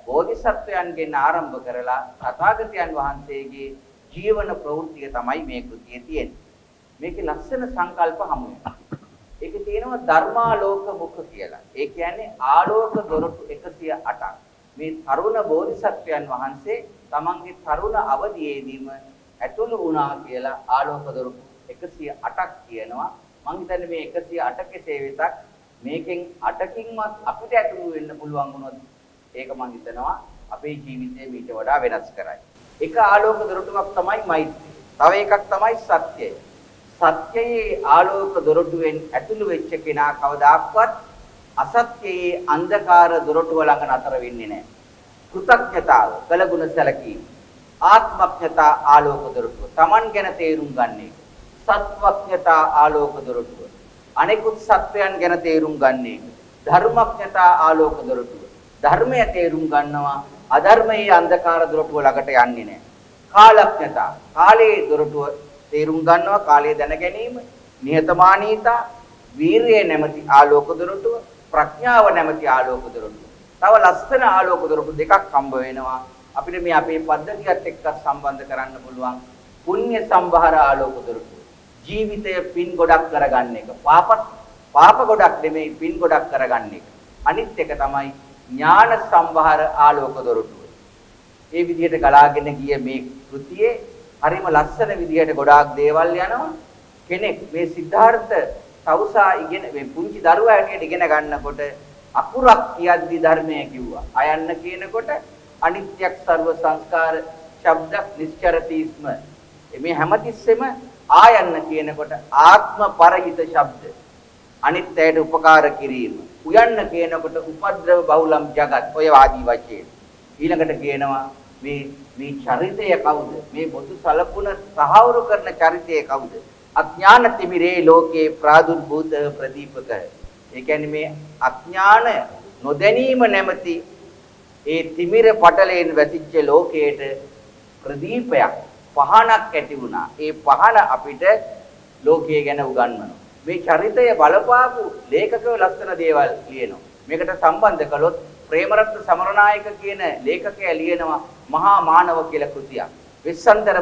බෝධිසත්වයන්ගෙන් ආරම්භ කරලා තථාගතයන් වහන්සේගේ ජීවන ප්‍රවෘත්තිය තමයි මේ කෘතියේ තියෙන්නේ. මේකේ ලස්සන සංකල්ප හමු වෙනවා. ඒකේ තියෙනවා ධර්මාලෝක මුඛ කියලා. ඒ කියන්නේ ආලෝක දොරටු 108ක්. මේ තරුණ බෝධිසත්වයන් වහන්සේ තමන්ගේ තරුණ අවදියේදීම ඇතුළු වුණා කියලා ආලෝක දොරටු 108ක් කියනවා. මම හිතන්නේ මේ 108 කෙසේ වෙතත් මේකෙන් 8කින්වත් අපිට ඇතුළු වෙන්න පුළුවන් වුණොත් ඒක මම හිතනවා අපේ ජීවිතය මීට වඩා වෙනස් කරයි. එක ආලෝක දොරටුවක් තමයි මෛත්‍රිය. තව එකක් තමයි සත්‍යය. සත්‍යයේ ආලෝක දොරටුවෙන් ඇතුළු වෙච්ච කෙනා කවදාක්වත් අසත්‍යයේ අන්ධකාර දොරටුව ළඟ නතර වෙන්නේ නැහැ. කෘතඥතාව, කළගුණ සැලකීම, ආත්මඥතා ආලෝක දොරටුව. Taman ගැන තේරුම් ගන්න එක. සත්වඥතා ආලෝක දොරටුව. අනෙකුත් සත්වයන් ගැන තේරුම් ගන්න එක. ධර්මඥතා ආලෝක දොරටුව. ධර්මය තේරුම් ගන්නවා අධර්මයේ අන්ධකාර දොරටුව ළඟට යන්නේ නැහැ. කාලඥතා කාලයේ දොරටුව තේරුම් ගන්නවා කාලය දැන ගැනීම නිහතමානීතා වීරිය නැමැති ආලෝක දොරටුව ප්‍රඥාව නැමැති ආලෝක දොරටුව. තව ලස්සන ආලෝක දොරටු දෙකක් හම්බ වෙනවා. අපිට මේ අපේ පද්ධතියත් එක්ක සම්බන්ධ කරන්න පුළුවන්. පුණ්‍ය සම්භාර ආලෝක දොරටුව. ජීවිතය පින් ගොඩක් කරගන්න එක. පාප පාප ගොඩක් නෙමෙයි පින් ගොඩක් කරගන්න එක. අනිත් එක තමයි ඥාන සම්භාර ආලෝක දොරටුව. ඒ විදිහට ගලාගෙන ගිය මේ කෘතියේ හරිම ලස්සන විදිහට ගොඩාක් දේවල් යනවා. කෙනෙක් මේ සිද්ධාර්ථ තවුසා ඉගෙන මේ පුංචි දරුවා හැටියට ඉගෙන ගන්නකොට අකුරක් කියද්දි ධර්මය කිව්වා. අයන්න කියනකොට අනිත්‍යක් සර්ව සංස්කාර ශබ්දක් නිශ්චරතිස්ම. මේ හැමතිස්සෙම ආයන්න කියනකොට ආත්ම පරහිත ශබ්ද. අනිත්‍යයට උපකාර කිරීම. උයන්න කියනකොට උපද්‍රව බහුලම් జగත් ඔය ආදී වචයෙන්. ඊළඟට කියනවා මේ මේ චරිතය කවුද? මේ බොදු සලකුණ සහවුරු කරන චරිතය කවුද? අඥාන තිමිරේ ලෝකේ ප්‍රාදුර්භූත ප්‍රදීපක. ඒ කියන්නේ මේ අඥාන නොදැනීම නැමැති ඒ තිමිර පටලයෙන් වැසිච්ච ලෝකයට ප්‍රදීපයක් පහනක් ඇති වුණා. ඒ පහන අපිට ලෝකයේ ගැන උගන්වනවා. මේ චරිතය බලපාපු ලේඛකව ලස්සන දේවල් ලියනවා. මේකට සම්බන්ධ කළොත් ප්‍රේමරත්න සමරනායක කියන ලේඛකයා ලියනවා මහා මානව කියලා කෘතියක්. විස්සන්තර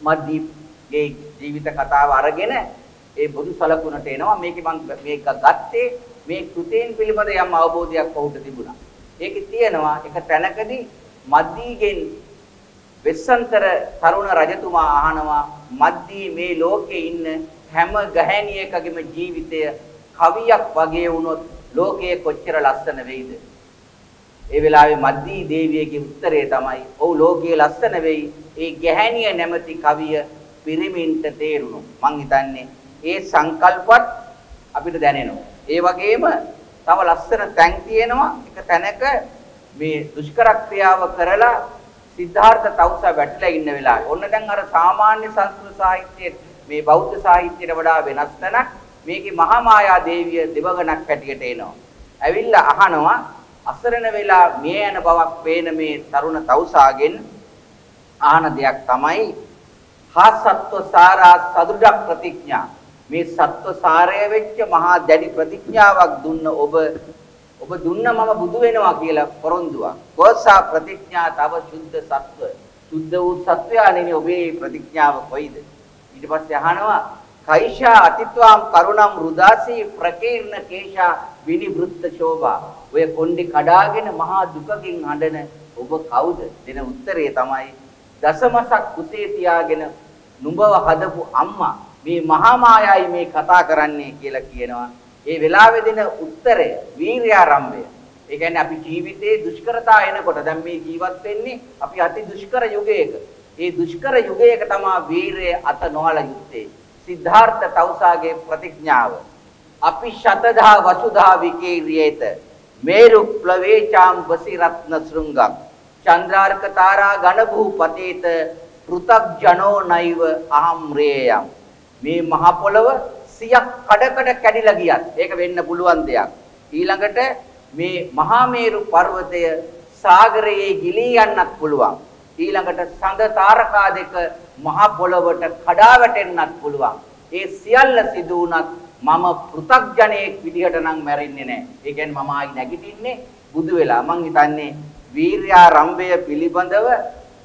මද්දීප්ගේ ජීවිත කතාව අරගෙන ඒ බුදු සලකුණට එනවා. මේකේ මම මේක ගත්තේ මේ කෘතීන් පිළිබඳ යම් අවබෝධයක් ඔහුට තිබුණා. ඒකේ තියෙනවා එක තැනකදී මද්දීගෙන් වෙස්සන්තර තරුණ රජතුමා අහනවා මද්දී මේ ලෝකේ ඉන්න හැම ගෑණියකගේම ජීවිතය කවියක් වගේ වුණොත් ලෝකයේ කොච්චර ලස්සන වෙයිද ඒ වෙලාවේ මද්දී දේවියගේ උත්තරය තමයි ඔව් ලෝකයේ ලස්සන වෙයි. ඒ ගැහැණිය නැමැති කවිය පිරිමින්ට තේරුණු. මං හිතන්නේ ඒ සංකල්පත් අපිට දැනෙනවා. ඒ වගේම තව ලස්සන තැන් තියෙනවා. එක තැනක මේ දුෂ්කර ක්‍රියාව කරලා සිද්ධාර්ථ තවුසා වැටලා ඉන්න වෙලාවේ. ඔන්න දැන් අර සාමාන්‍ය සංස්කෘත සාහිත්‍යයේ මේ බෞද්ධ සාහිත්‍යයට වඩා වෙනස් තැනක් මේකේ මහා මායා දේවිය දෙවගණක් හැටියට එනවා. ඇවිල්ලා අහනවා අසරණ වෙලා මිය යන බවක් පේන මේ තරුණ තවුසාගෙන් ආන දෙයක් තමයි හා සත්ව සාරා සදුඩක් ප්‍රතිඥා. මේ සත්ව සාරය වෙච්ච මහා දැඩි ප්‍රතිඥාවක් දුන්න ඔබ ඔබ දුන්න මම බුදු වෙනවා කියලා පොරොන්දුවක්. කෝසා ප්‍රතිඥා තව සුද්ධ සත්ව. සුද්ධ වූ සත්වයාණෙනි ඔබේ ප්‍රතිඥාව කොයිද? ඊට පස්සේ අහනවා කයිෂා අතිත්වාම් කරුණම් රුදාසී ප්‍රකීර්ණ කේශා විනිවෘත්ත ශෝභා ඔය කොණ්ඩේ කඩාගෙන මහා දුකකින් හඬන ඔබ කවුද දෙන උත්තරේ තමයි දසමසක් කුසේ තියාගෙන නුඹව හදපු අම්මා මේ මහා මායයි මේ කතා කරන්නේ කියලා කියනවා ඒ වෙලාවේ දෙන උත්තරය වීර්යාරම්භය ඒ කියන්නේ අපි ජීවිතේ දුෂ්කරතා එනකොට දැන් මේ ජීවත් වෙන්නේ අපි අති දුෂ්කර යුගයක ඒ දුෂ්කර යුගයක තමයි වීරය අත නොහල යුත්තේ සිද්ධාර්ථ තවුසාගේ ප්‍රතිඥාව අපි ශතදා වසුදා විකීර්යේත මේරු ප්ලවේචාම් වසි රත්න ශෘංගක් චන්ද්‍රාර්ක තාරා ඝන භූපතේත පෘතග්ජනෝ නෛව අහම් රේයම් මේ මහ පොළව සියක් කඩකඩ කැඩිලා ගියත් ඒක වෙන්න පුළුවන් දෙයක්. ඊළඟට මේ මහා මේරු පර්වතය සාගරයේ ගිලී යන්නත් පුළුවන්. ඊළඟට සඳ තාරකා දෙක මහ පොළවට කඩා වැටෙන්නත් පුළුවන් ඒ සියල්ල සිදු වුණත් මම පෘ탁ජනයෙක් විදිහට නම් මැරෙන්නේ නැහැ. ඒ කියන්නේ මම ආයි නැගිටින්නේ බුදු වෙලා. මං හිතන්නේ වීර්යාරම්භය පිළිබඳව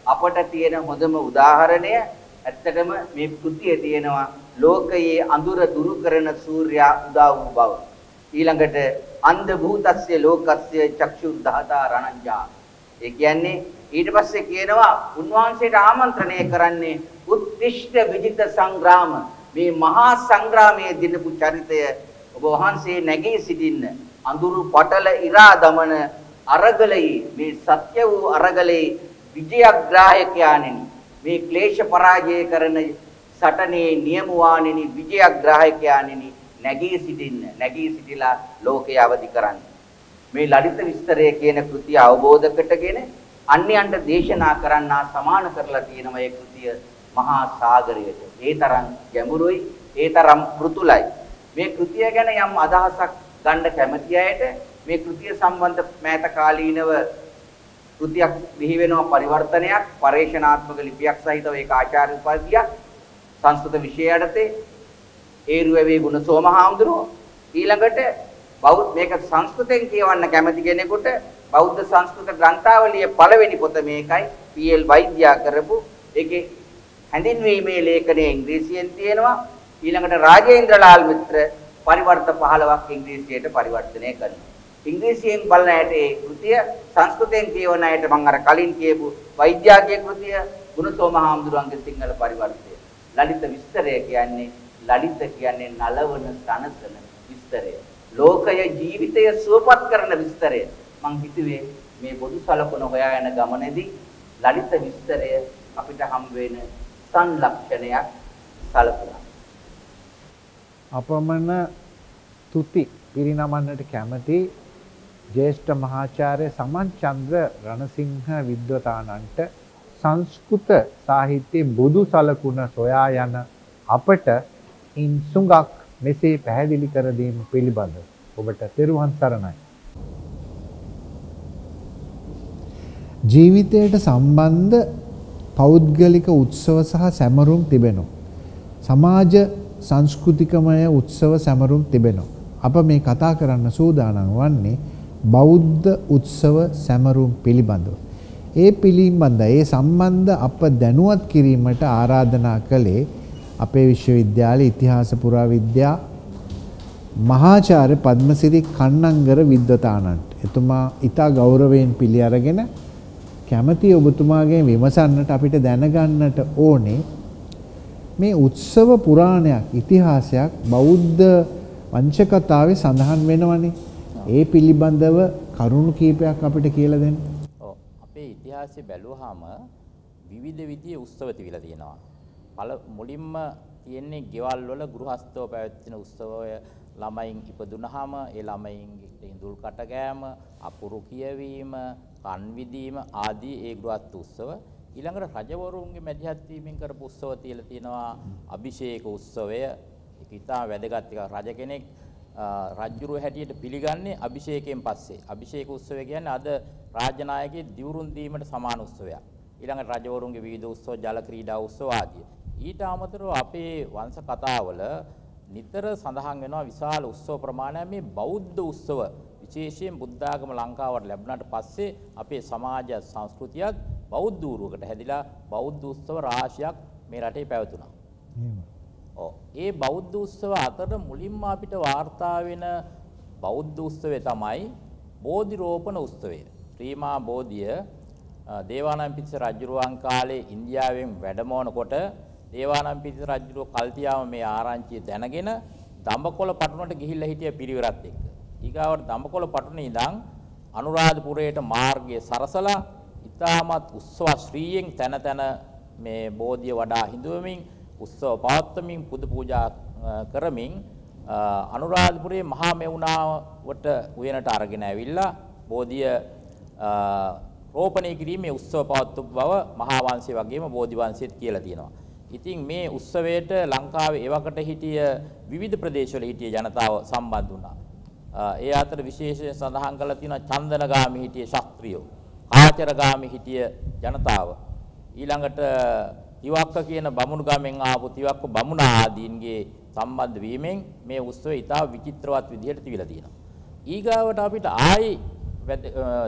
අපට තියෙන හොඳම උදාහරණය ඇත්තටම මේ කෘතියේ තියෙනවා ලෝකයේ අඳුර දුරු කරන සූර්යා උදා වූ බව. ඊළඟට අන්ධ භූතස්ය ලෝකස්ය චක්ෂු දහතා රණංජා. ඒ කියන්නේ ඊට පස්සේ කියනවා උන්වහන්සේට ආමන්ත්‍රණය කරන්නේ උත්තිෂ්ඨ විජිත සංග්‍රාම. මේ මහා සංග්‍රාමයේ දිනපු චරිතය ඔබ වහන්සේ නැගී සිටින්න. අඳුරු පටල ඉරා දමන අරගලයි මේ සත්‍ය වූ අරගලේ විජයග්‍රාහකයාණෙනි. මේ ක්ලේශ පරාජය කරන සටනේ නියමුවාණෙනි විජයග්‍රාහකයාණෙනි නැගී සිටින්න. නැගී සිටිලා ලෝකය අවදි කරන්න. මේ ලලිත විස්තරය කියන කෘතිය අවබෝධ කරගෙන අන්‍යයන්ට දේශනා කරන්නා සමාන කරලා තියෙන මේ කෘතිය මහා සාගරයට. ඒ තරම් ගැඹුරුයි ඒ තරම් පෘතුලයි මේ කෘතිය ගැන යම් අදහසක් ගන්න කැමති අයට මේ කෘතිය සම්බන්ධ මෑත කාලීනව කෘතියක් බිහි වෙනවා පරිවර්තනයක් පරේක්ෂණාත්මක ලිපියක් සහිතව ඒක ආචාර්ය උපාධියක් සංස්කෘත විෂය යටතේ ඒරුවේ ගුණසෝම හාමුදුරුවෝ. ඊළඟට බෞද්ධ මේක සංස්කෘතෙන් කියවන්න කැමති කෙනෙකුට බෞද්ධ සංස්කෘත ග්‍රන්ථාවලියේ පළවෙනි පොත මේකයි. පී.එල්. වෛද්‍යයා කරපු ඒකේ හැඳින්වීමේ ලේඛනය ඉංග්‍රීසියෙන් තියෙනවා. ඊළඟට රාජේන්ද්‍රලාල් මිත්‍ර පරිවර්ත 15ක් ඉංග්‍රීසියට පරිවර්තනය කරනවා. ඉංග්‍රීසියෙන් බලන ඇයට ඒ කෘතිය සංස්කෘතයෙන් කියවන ඇයට මම අර කලින් කියපු වෛද්‍යාගේ කෘතිය ගුණසෝම හාමුදුරන්ගේ සිංහල පරිවර්තය. ලලිත විස්තරය කියන්නේ ලලිත කියන්නේ නලවන සනසන විස්තරය. ලෝකය ජීවිතය සුවපත් කරන විස්තරය. මං හිතුවේ මේ බොදු සලකුණ හොයා යන ගමනේදී ලලිත විස්තරය අපිට හම් වෙන සංලක්ෂණයක් සලකුණක් අපමණ තුති පිරිනමන්නට කැමති ජේෂ්ඨ මහාචාර්ය සමන්චන්ද්‍ර රණසිංහ විද්වතානන්ට සංස්කෘත සාහිත්‍යයේ බුදු සලකුණ සොයා යන අපට ඉන් සුඟක් මෙසේ පැහැදිලි කර දීම පිළිබඳ ඔබට තෙරුවන් සරණයි. ජීවිතයට සම්බන්ධ පෞද්ගලික උත්සව සහ සැමරුම් තිබෙනවා. සමාජ සංස්කෘතිකමය උත්සව සැමරුම් තිබෙනවා. අප මේ කතා කරන්න සූදානම් වන්නේ බෞද්ධ උත්සව සැමරුම් පිළිබඳව. ඒ පිළිබඳ ඒ සම්බන්ධ අප දැනුවත් කිරීමට ආරාධනා කළේ අපේ විශ්වවිද්‍යාලයේ ඉතිහාස පුරාවිද්‍යා මහාචාර්ය පද්මසිරි කන්නංගර විද්වතානන්ට. එතුමා ඊටා ගෞරවයෙන් පිළි අරගෙන කැමැති ඔබතුමාගෙන් විමසන්නට අපිට දැනගන්නට ඕනේ මේ උත්සව පුරාණයක් ඉතිහාසයක් බෞද්ධ වංශකතාවේ සඳහන් වෙනවනේ. ඒ පිළිබඳව කරුණු කීපයක් අපිට කියලා දෙන්න. ඔව් අපේ ඉතිහාසය බැලුවාම විවිධ විදිහේ උත්සව තිබිලා තියෙනවා. පළ මුලින්ම තියෙන්නේ ගෙවල් වල ගෘහස්තව පැවැත්වෙන උත්සවය ළමයින් ඉපදුනහම ඒ ළමයින්ගේ ඉඳුල් කට ගෑම අපුරු කියවීම කන් විදීම ආදී ඒ ගෘහස්ත උත්සව. ඊළඟට රජවරුන්ගේ මැදිහත් වීමෙන් කරපු උත්සව තියලා තියෙනවා අභිෂේක උත්සවය. ඒක ඉතා වැදගත් එක රජ කෙනෙක් රජ්ජුරුව හැටියට පිළිගන්නේ අභිෂේකයෙන් පස්සේ. අභිෂේක උත්සවය කියන්නේ අද රාජ්‍ය නායකයෙක් දිවුරුන් දීමට සමාන උත්සවයක්. ඊළඟට රජවරුන්ගේ විවිධ උත්සව ජල ක්‍රීඩා උත්සව ආදී. ඊට අමතරව අපේ වංශ කතාවල නිතර සඳහන් වෙනවා විශාල උත්සව ප්‍රමාණයක්. මේ බෞද්ධ උත්සව විශේෂයෙන් බුද්ධ ආගම ලංකාවට ලැබුණාට පස්සේ අපේ සමාජ සංස්කෘතියත් බෞද්ධ ඌරුවකට හැදිලා බෞද්ධ උත්සව රාශියක් මේ රටේ පැවතුණා. ඔව්. ඒ බෞද්ධ උත්සව අතර මුලින්ම අපිට වාර්තා වෙන බෞද්ධ උත්සවය තමයි බෝධි රෝපණ උත්සවය. ශ්‍රීමා බෝධිය දේවානම්පියතිස්ස රජුරුවන් කාලේ ඉන්දියාවෙන් වැඩමවනකොට දේවානම්පියතිස්ස රජුරුව කල්තියාම මේ ආරංචිය දැනගෙන දඹකොළ පටුනට ගිහිල්ලා හිටිය පිරිවරත් එක්ක. ඊගාවට දඹකොළ පටුනේ ඉඳන් අනුරාධපුරයට මාර්ගය සරසලා ඉතාමත් උත්සව ශ්‍රීයෙන් තැන තැන මේ බෝධිය වඩා හිඳුවමින් උත්සව පවත්වමින් පුද පූජා කරමින් අනුරාධපුරයේ මහා මෙවුනාවට උයනට අරගෙන ඇවිල්ලා බෝධිය රෝපණය කිරීමේ උත්සව පවත්වපු බව මහා වංශය වගේම බෝධි වංශයේත් කියලා තියෙනවා. ඉතින් මේ උත්සවයට ලංකාවේ එවකට හිටිය විවිධ ප්‍රදේශවල හිටිය ජනතාව සම්බන්ධ වුණා. ඒ අතර විශේෂයෙන් සඳහන් කරලා තියෙනවා චන්දනගාමී හිටිය ශාස්ත්‍රියෝ, කාචරගාමී හිටිය ජනතාව. ඊළඟට තිවක්ක කියන බමුණු ගමෙන් ආපු තිවක්ක බමුණ ආදීන්ගේ සම්බන්ධ වීමෙන් මේ උත්සවය ඉතා විචිත්‍රවත් විදිහට තිබිලා තියෙනවා. ඊගාවට අපිට ආයි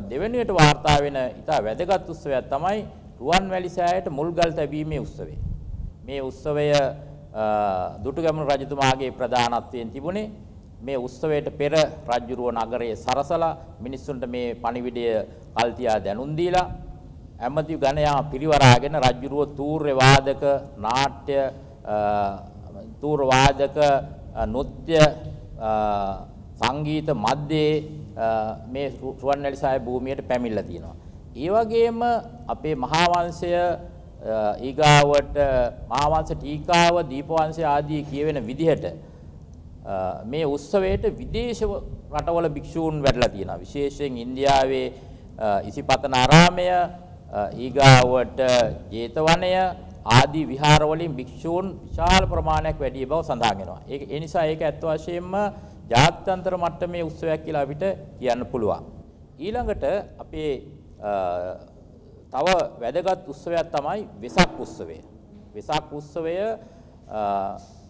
දෙවෙනියට වාර්තා වෙන ඉතා වැදගත් උත්සවයක් තමයි රුවන්වැලි සෑයට මුල්ගල් තැබීමේ උත්සවය. මේ උත්සවය දුටුගැමුණු රජතුමාගේ ප්‍රධානත්වයෙන් තිබුණේ මේ උත්සවයට පෙර රජ්ජුරුව නගරයේ සරසලා මිනිස්සුන්ට මේ පණිවිඩය කල්තියා දැනුම් දීලා ඇමති ගණයා පිරිවරාගෙන රජ්ජුරුව තූර්ය වාදක නාට්‍ය තූර්ය වාදක නෘත්‍ය සංගීත මධ්‍යයේ මේ රුවන්වැලි සාය භූමියට පැමිණලා තියෙනවා. ඒ වගේම අපේ මහා වංශය ඊගාවට මහා වංශ ටීකාව දීපවංශය ආදී කියවෙන විදිහට මේ උත්සවයට විදේශ රටවල භික්ෂූන් වැඩලා තියෙනවා. විශේෂයෙන් ඉන්දියාවේ ඉසිපතනාරාමය ඊගාවට ජේතවනය ආදී විහාරවලින් භික්ෂූන් විශාල ප්‍රමාණයක් වැඩි බව සඳහන් වෙනවා. ඒක ඒ නිසා ඒක ඇත්ත වශයෙන්ම ජාත්‍යන්තර මට්ටමේ උත්සවයක් කියලා අපිට කියන්න පුළුවන්. ඊළඟට අපේ තව වැදගත් උත්සවයක් තමයි වෙසක් උත්සවය. වෙසක් උත්සවය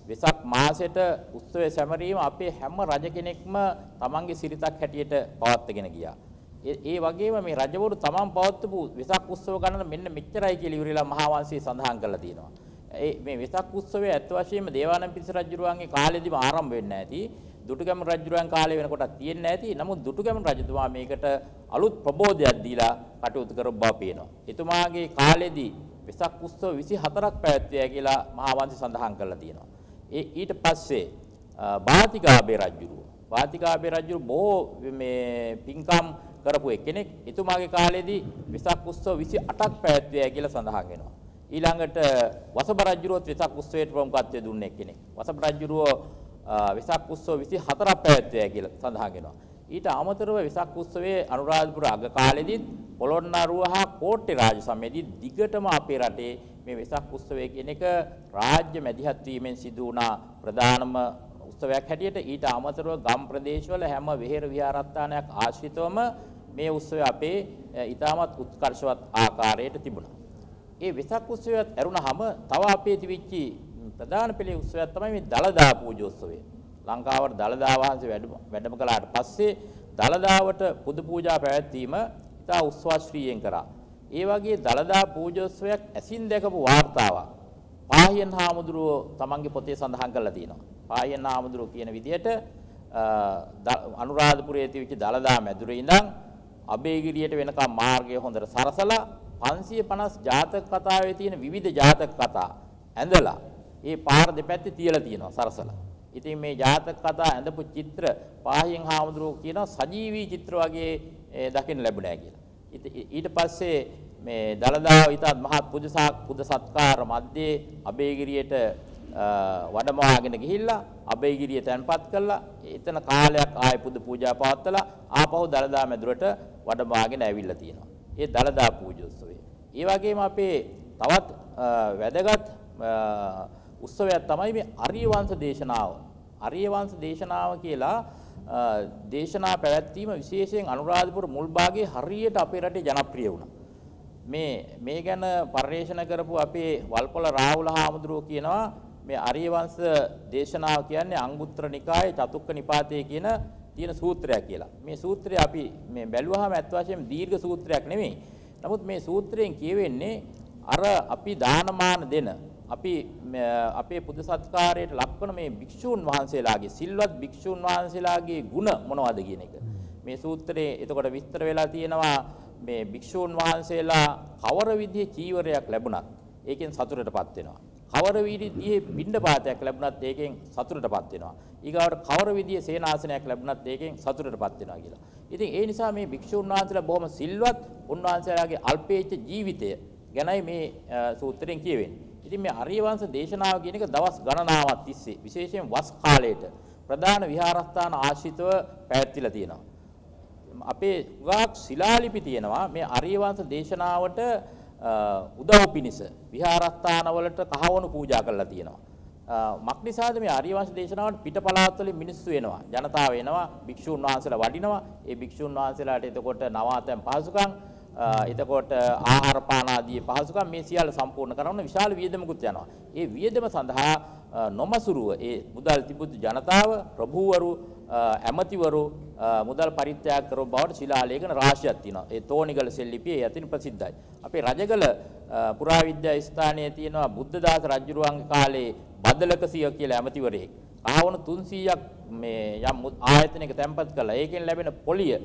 වෙසක් මාසෙට උත්සවය සැමරීම අපේ හැම රජ කෙනෙක්ම තමන්ගේ සිරිතක් හැටියට පවත්වාගෙන ගියා. ඒ වගේම මේ රජවරු තමන් පවත්වපු වෙසක් උත්සව ගණන මෙන්න මෙච්චරයි කියලා ඉවරලා මහා වංශයේ සඳහන් කරලා තියෙනවා. ඒ මේ වෙසක් උත්සවය ඇත්ත වශයෙන්ම දේවානම්පියතිස්ස රජුරුවන්ගේ කාලෙදිම ආරම්භ වෙන්න ඇති. දුටුගැමුණු රජුරුවන් කාලේ වෙනකොටත් තියෙන්නේ නැති. නමුත් දුටුගැමුණු රජතුමා මේකට අලුත් ප්‍රබෝධයක් දීලා කටයුතු කරපු බව පේනවා. එතුමාගේ කාලෙදී වෙසක් උත්සව 24ක් පැවැත්වියා කියලා මහා වංශය සඳහන් කරලා තියෙනවා. ඒ ඊට පස්සේ බාතිකාබේ රජුරුව. බාතිකාබේ රජුරු බොහෝ මේ පින්කම් කරපු එක්කෙනෙක්. එතුමාගේ කාලෙදී වෙසක් උත්සව 28ක් පැවැත්වියා කියලා සඳහන් වෙනවා. ඊළඟට වසභ රජුරුවත් වෙසක් උත්සවයට ප්‍රමුඛත්වය දුන්නේ කෙනෙක්. වසභ රජුරුව වෙසක් උත්සව 24ක් පැවැත්වුවා කියලා සඳහන් වෙනවා. ඊට අමතරව වෙසක් උත්සවයේ අනුරාධපුර අග කාලෙදිත් පොළොන්නරුව හා කෝට්ටේ රාජ සමයේදී දිගටම අපේ රටේ මේ වෙසක් උත්සවය කියන එක රාජ්‍ය මැදිහත් වීමෙන් සිදු වුණා ප්‍රධානම උත්සවයක් හැටියට ඊට අමතරව ගම් ප්‍රදේශවල හැම වෙහෙර විහාරස්ථානයක් ආශ්‍රිතවම මේ උත්සවය අපේ ඊටමත් උත්කර්ෂවත් ආකාරයට තිබුණා. ඒ වෙසක් උත්සවයත් ඇරුණාම තව අපේ තිබිච්චි ප්‍රධාන පෙළේ උත්සවයක් තමයි මේ දලදා පූජෝත්සවය. ලංකාවට දලදා වහන්සේ වැඩම කළාට පස්සේ දලදාවට පුද පූජා පැවැත්වීම ඉතා උත්සවශ්‍රීයෙන් කරා. ඒ වගේ දලදා පූජෝත්සවයක් ඇසින් දැකපු වාර්තාවක් පාහියන් හාමුදුරුවෝ තමන්ගේ පොතේ සඳහන් කරලා තියෙනවා. පාහියන් හාමුදුරුවෝ කියන විදිහට අනුරාධපුරයේ තිබිච්ච දලදා මැදුරේ ඉඳන් අබේගිරියට වෙනකම් මාර්ගය හොඳට සරසලා 550 ජාතක කතාවේ තියෙන විවිධ ජාතක කතා ඇඳලා ඒ පාර දෙපැත්තේ තියලා තියෙනවා සරසලා. ඉතින් මේ ජාතක කතා ඇඳපු චිත්‍ර පාහියන් හාමුදුරුවෝ කියනවා සජීවී චිත්‍ර වගේ දකින්න ලැබුණා කියලා. ඊට පස්සේ මේ දලදා ඊටත් මහත් පුදසක් පුද සත්කාර මැද්දේ අබේගිරියට වඩමවාගෙන ගිහිල්ලා අබේගිරිය තැන්පත් කළා. එතන කාලයක් ආයෙ පුද පූජා පවත්වලා ආපහු දලදා මැදුරට වඩමවාගෙන ඇවිල්ලා තියෙනවා. ඒ දලදා පූජෝත්සවය. ඒ වගේම අපේ තවත් වැදගත් උත්සවයක් තමයි මේ අරිය වංශ දේශනාව. අරිය වංශ දේශනාව කියලා දේශනා පැවැත්වීම විශේෂයෙන් අනුරාධපුර මුල් භාගයේ හරියට අපේ රටේ ජනප්‍රිය වුණා. මේ මේ ගැන පරිශන කරපු අපේ වල්පොල රාහුල හාමුදුරුවෝ කියනවා මේ අරිය වංශ දේශනාව කියන්නේ අංගුත්තර නිකායේ චතුක්ක නිපාතයේ කියන තියෙන සූත්‍රයක් කියලා. මේ සූත්‍රය අපි මේ බැලුවාම ඇත්ත වශයෙන්ම දීර්ඝ සූත්‍රයක් නෙමෙයි. නමුත් මේ සූත්‍රයෙන් කියවෙන්නේ අර අපි දානමාන දෙන අපි අපේ පුද සත්කාරයට ලක්වන මේ භික්ෂූන් වහන්සේලාගේ සිල්වත් භික්ෂූන් වහන්සේලාගේ ಗುಣ මොනවද කියන එක. මේ සූත්‍රයේ එතකොට විස්තර වෙලා තියෙනවා මේ භික්ෂූන් වහන්සේලා කවර විදිහේ චීවරයක් ලැබුණත් ඒකෙන් සතුටටපත් වෙනවා. කවර විදිහේ පින්ඩපාතයක් ලැබුණත් ඒකෙන් සතුටටපත් වෙනවා. ඊගාවට කවර විදිහේ සේනාසනයක් ලැබුණත් ඒකෙන් සතුටටපත් වෙනවා කියලා. ඉතින් ඒ නිසා මේ භික්ෂූන් වහන්සේලා බොහොම සිල්වත් උන්වහන්සේලාගේ අල්පේච්ඡ ජීවිතය ගැනයි මේ සූත්‍රයෙන් කියවෙන්නේ. ඉතින් මේ ආර්ය වංශ දේශනාව කියන එක දවස් ගණනාවක් තිස්සේ විශේෂයෙන් වස් කාලයට ප්‍රධාන විහාරස්ථාන ආශ්‍රිතව පැවැත්විලා තියෙනවා. අපේ උගාක් ශිලාලිපි තියෙනවා මේ ආර්ය වංශ දේශනාවට උදව් පිණිස විහාරස්ථානවලට කහවණු පූජා කරලා තියෙනවා. මක්නිසාද මේ ආර්ය වංශ දේශනාවට පිට පළාත් වලින් මිනිස්සු එනවා. ජනතාව එනවා, භික්ෂුන් වහන්සේලා වඩිනවා. ඒ භික්ෂුන් වහන්සේලාට එතකොට නවාතැන් පහසුකම් එතකොට ආහාර පාන ආදී පහසුකම් මේ සියල්ල සම්පූර්ණ කරන විශාල වියදමකුත් යනවා. ඒ වියදම සඳහා නොමසුරුව ඒ මුදල් තිබුදු ජනතාව ප්‍රභූවරු ඇමතිවරු මුදල් පරිත්‍යාග කරව බවට ශිලාලේඛන රාශියක් තියෙනවා. ඒ තෝනිගල සෙල්ලිපියේ යතින් ප්‍රසිද්ධයි. අපේ රජගල පුරාවිද්‍යා ස්ථානයේ තියෙනවා බුද්ධදාස රජුරුවන්ගේ කාලේ බදලකසිය කියලා ඇමතිවරයෙක්. ආවණු 300ක් මේ යම් ආයතනයක තැන්පත් කළා. ඒකෙන් ලැබෙන පොලිය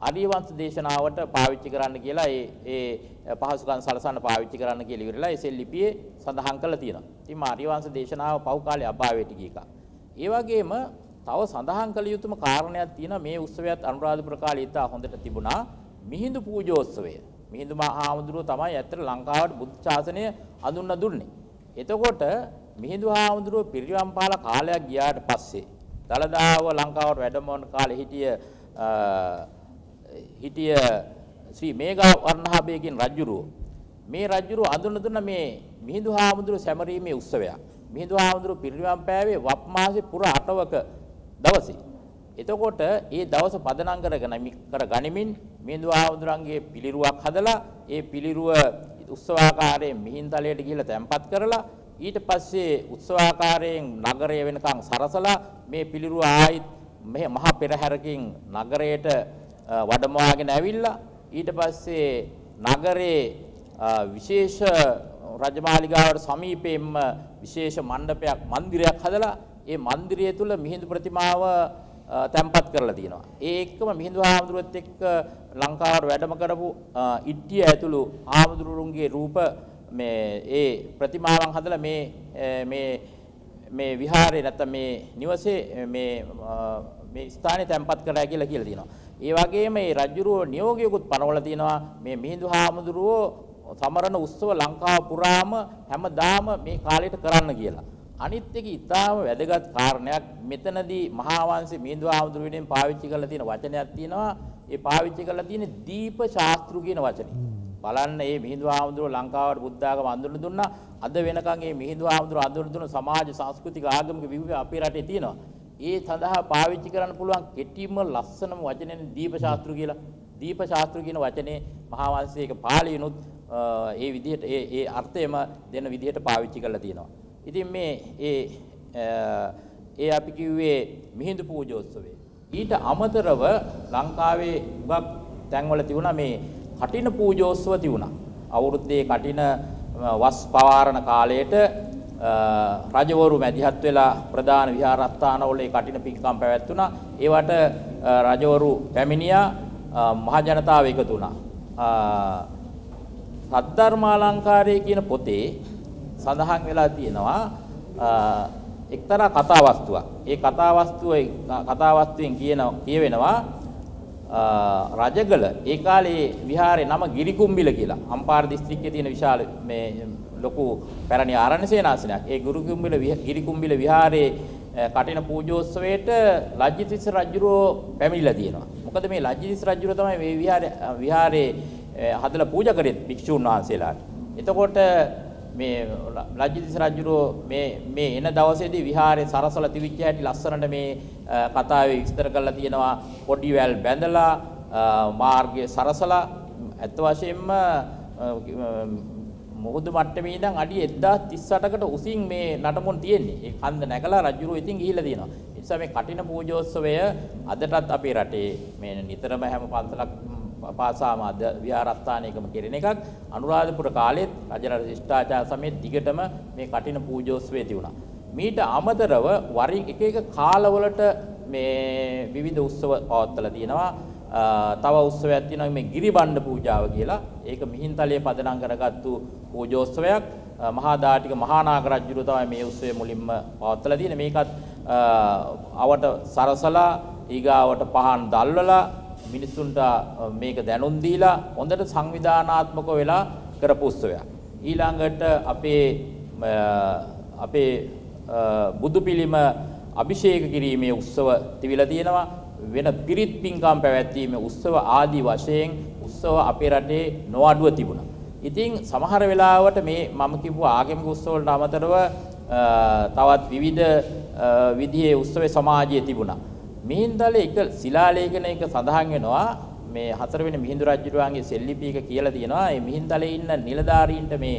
ආදිවංශ දේශනාවට පාවිච්චි කරන්න කියලා ඒ ඒ පහසුකම් සලසන්න පාවිච්චි කරන්න කියලා ඉවරලා ඒ සෙල් ලිපියේ සඳහන් කරලා තියෙනවා. ඉතින් ආදිවංශ දේශනාව පහු කාලේ අභාවයට ගිය එක. ඒ වගේම තව සඳහන් කළ යුතුම කාරණයක් තියෙනවා මේ උත්සවයත් අනුරාධපුර කාලේ ඉතා හොඳට තිබුණා මිහිඳු පූජෝත්සවය. මිහිඳු මහාමුදුරුව තමයි ඇත්තට ලංකාවට බුද්ධ ශාසනය අඳුන්න දුන්නේ. එතකොට මිහිඳු හාමුදුරුව පිරිවම් පාල කාලයක් ගියාට පස්සේ දළදාව ලංකාවට වැඩම වන කාලේ හිටිය හිටිය ශ්‍රී මේඝා වර්ණහාභයකින් රජුරුව මේ රජුරුව අඳුන දුන්න මේ මිහිඳු හාමුදුරුව සැමරීමේ උත්සවයක්. මිහිඳු හාමුදුරුව පිරිනිවන් පෑවේ වප් මාසේ පුර 8වක දවසේ. එතකොට ඒ දවස පදනම් කරගෙන කර ගනිමින් මිහිඳු හාමුදුරන්ගේ පිළිරුවක් හදලා ඒ පිළිරුව උත්සවාකාරයෙන් මිහින්තලයට ගිහිල්ලා තැන්පත් කරලා ඊට පස්සේ උත්සවාකාරයෙන් නගරය වෙනකන් සරසලා මේ පිළිරුව ආයිත් මේ මහා පෙරහැරකින් නගරයට වඩමවාගෙන ඇවිල්ලා ඊට පස්සේ නගරේ විශේෂ රජමාලිගාවට සමීපයෙන්ම විශේෂ මණ්ඩපයක් මන්දිරයක් හදලා ඒ මන්දිරය තුල මිහිඳු ප්‍රතිමාව තැන්පත් කරලා තියෙනවා. ඒ එක්කම මිහිඳු හාමුදුරුවත් එක්ක ලංකාවට වැඩම කරපු ඉට්ටිය ඇතුළු හාමුදුරුවන්ගේ රූප මේ ඒ ප්‍රතිමාවන් හදලා මේ මේ මේ විහාරේ නැත්නම් මේ නිවසේ මේ මේ ස්ථානේ තැන්පත් කරලා කියලා කියලා තියෙනවා. ඒ වගේම මේ රජුරෝ නියෝගයකුත් පනවලා තියෙනවා මේ මිහිඳු හාමුදුරුවෝ සමරන උත්සව ලංකාව පුරාම හැමදාම මේ කාලයට කරන්න කියලා. අනිත් එක ඊටාම වැදගත් කාරණයක් මෙතනදී මහා වංශේ මිහිඳු හාමුදුරුවෝ වෙනුවෙන් පාවිච්චි කරලා තියෙන වචනයක් තියෙනවා. ඒ පාවිච්චි කරලා තියෙන දීප ශාස්ත්‍රු කියන වචනේ. බලන්න මේ මිහිඳු හාමුදුරුවෝ ලංකාවට බුද්ධාගම අඳුන දුන්නා. අද වෙනකන් මේ මිහිඳු හාමුදුරුවෝ අඳුන දුන්න සමාජ සංස්කෘතික ආගමික විවිධ අපේ රටේ තියෙනවා. ඒ සඳහා පාවිච්චි කරන්න පුළුවන් කෙටිම ලස්සනම වචනේ දීප ශාස්ත්‍රු කියලා. දීප ශාස්ත්‍රු කියන වචනේ මහා වංශයේක පාළියනොත් ඒ විදිහට ඒ ඒ අර්ථයම දෙන විදිහට පාවිච්චි කරලා තියෙනවා. ඉතින් මේ ඒ ඒ අපි කිව්වේ මිහිඳු පූජෝත්සවය. ඊට අමතරව ලංකාවේ හුඟක් තැන්වල තිබුණා මේ කටින පූජෝත්සව තිබුණා. අවුරුද්දේ කටින වස් පවාරණ කාලයට රජවරු මැදිහත් වෙලා ප්‍රධාන විහාරස්ථානවල ඒ කටින පින්කම් පැවැත්වුණා. ඒවට රජවරු පැමිණියා මහ ජනතාව එකතු වුණා. සද්ධර්මාලංකාරය කියන පොතේ සඳහන් වෙලා තියෙනවා එක්තරා කතාවස්තුවක්. ඒ කතාවස්තුව කතාවස්තුවෙන් කියන කියවෙනවා රජගල ඒ කාලේ විහාරේ නම ගිරිකුම්බිල කියලා. අම්පාර දිස්ත්‍රික්කයේ තියෙන විශාල මේ ලොකු පැරණි ආරණ්‍ය සේනාසනයක්. ඒ ගිරිකුම්බිල ගිරිකුම්බිල විහාරේ කටින පූජෝත්සවයට ලජ්ජිතිස්ස රජුරෝ පැමිණිලා තියෙනවා. මොකද මේ ලජ්ජිතිස්ස රජුරෝ තමයි මේ විහාරේ විහාරේ හදලා පූජා කරේ භික්ෂුන් වහන්සේලාට. එතකොට මේ ලජ්ජිතිස්ස රජුරෝ මේ මේ එන දවසේදී විහාරේ සරසලා තිවිච්ච හැටි ලස්සනට මේ කතාවේ විස්තර කරලා තියෙනවා. පොඩි වැල් බැඳලා මාර්ගයේ සරසලා ඇත්ත වශයෙන්ම මුහුදු මට්ටමේ ඉඳන් අඩි 1038කට උසින් මේ නටමුන් තියෙන්නේ. ඒ කන්ද නැගලා රජුරෝ ඉතින් ගිහිල්ලා තියෙනවා. ඒ නිසා මේ කටින පූජෝත්සවය අදටත් අපේ රටේ මේ නිතරම හැම පන්සලක් පාසාම අද විහාරස්ථානයකම කෙරෙන එකක්. අනුරාධපුර කාලෙත් රජරට ශිෂ්ටාචාර සමෙත් දිගටම මේ කටින පූජෝත්සවය තිබුණා. මීට අමතරව වරින් එක එක කාලවලට මේ විවිධ උත්සව පවත්වලා තියෙනවා. තව උත්සවයක් තියෙනවා මේ ගිරිබණ්ඩ පූජාව කියලා. ඒක මිහින්තලයේ පදනම් කරගත්තු පූජෝත්සවයක්. මහා දාටික මහා නාග රජුරු තමයි මේ උත්සවය මුලින්ම පවත්වලා තියෙන්නේ. මේකත් අවට සරසලා ඊගාවට පහන් දැල්වලා මිනිස්සුන්ට මේක දැනුම් දීලා හොඳට සංවිධානාත්මක වෙලා කරපු උත්සවයක්. ඊළඟට අපේ අපේ බුදු පිළිම අභිෂේක කිරීමේ උත්සව තිබිලා තියෙනවා. වෙන පිරිත් පින්කම් පැවැත්වීමේ උත්සව ආදී වශයෙන් උත්සව අපේ රටේ නොඅඩුව තිබුණා. ඉතින් සමහර වෙලාවට මේ මම කිව්ව ආගමික උත්සව වලට අමතරව තවත් විවිධ විදිහේ උත්සවේ සමාජයේ තිබුණා. මිහින්දලේ එක ශිලාලේඛනයක සඳහන් වෙනවා මේ හතරවෙනි මිහිඳු රජුගේ සෙල්ලිපියක කියලා තියෙනවා. මේ මිහින්දලේ ඉන්න නිලධාරීන්ට මේ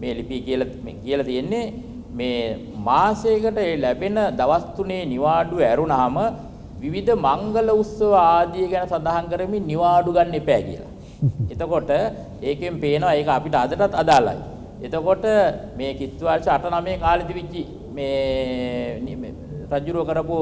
මේ ලිපිය කියලා කියලා තියෙන්නේ මේ මාසයකට ලැබෙන දවස් තුනේ නිවාඩුව ඇරුණාම විවිධ මංගල උත්සව ආදී ගැන සඳහන් කරමින් නිවාඩු ගන්න එපා කියලා. (laughs) එතකොට ඒකෙන් පේනවා ඒක අපිට අදටත් අදාළයි. එතකොට මේ කිත්තු වර්ෂ 8 9 කාලෙදි විච්චි මේ රජුරෝ කරපු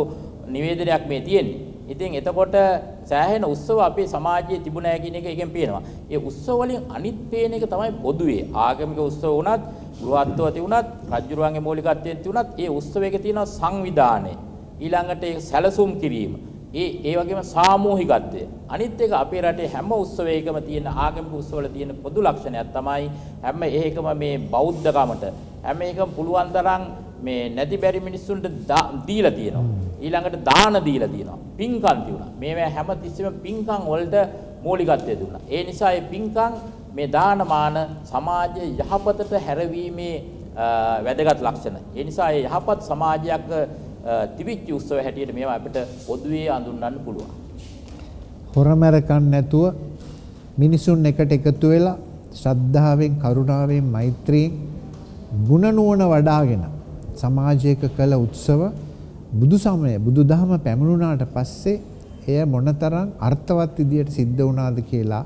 නිවේදනයක් මේ තියෙන්නේ. ඉතින් එතකොට සෑහෙන උත්සව අපේ සමාජයේ තිබුණා කියන එක එකෙන් පේනවා. ඒ උත්සව වලින් අනිත් පේන එක තමයි පොදුවේ. ආගමික උත්සව වුණත්, ගෘහත්ව තිබුණත්, රජුරුවන්ගේ මූලිකත්වයෙන් තිබුණත් ඒ උත්සවයක තියෙන සංවිධානය ඊළඟට ඒ සැලසුම් කිරීම. ඒ ඒ වගේම සාමූහිකත්වය. අනිත් එක අපේ රටේ හැම උත්සවයකම තියෙන ආගමික උත්සවවල තියෙන පොදු ලක්ෂණයක් තමයි හැම එකම මේ බෞද්ධකමට හැම එකම පුළුවන් තරම් මේ නැති බැරි මිනිස්සුන්ට දීලා තියෙනවා. ඊළඟට දාන දීලා තියෙනවා. පින්කම් තියුණා. මේවා හැම තිස්සෙම පින්කම් වලට මූලිකත්වය දුන්නා. ඒ නිසා මේ පින්කම් මේ දානමාන සමාජයේ යහපතට හැරවීමේ වැදගත් ලක්ෂණ. ඒ නිසා මේ යහපත් සමාජයක් තිබිච්ච උත්සව හැටියට මේවා අපිට පොදුවේ අඳුන්වන්න පුළුවන්. හොරමැරකන් නැතුව මිනිසුන් එකට එකතු වෙලා ශ්‍රද්ධාවෙන් කරුණාවෙන් මෛත්‍රියෙන් ගුණ නුවණ වඩාගෙන සමාජයක කළ උත්සව බුදු සමය බුදුදහම පැමිණුණාට පස්සේ එය මොනතරම් අර්ථවත් විදියට සිද්ධ වුණාද කියලා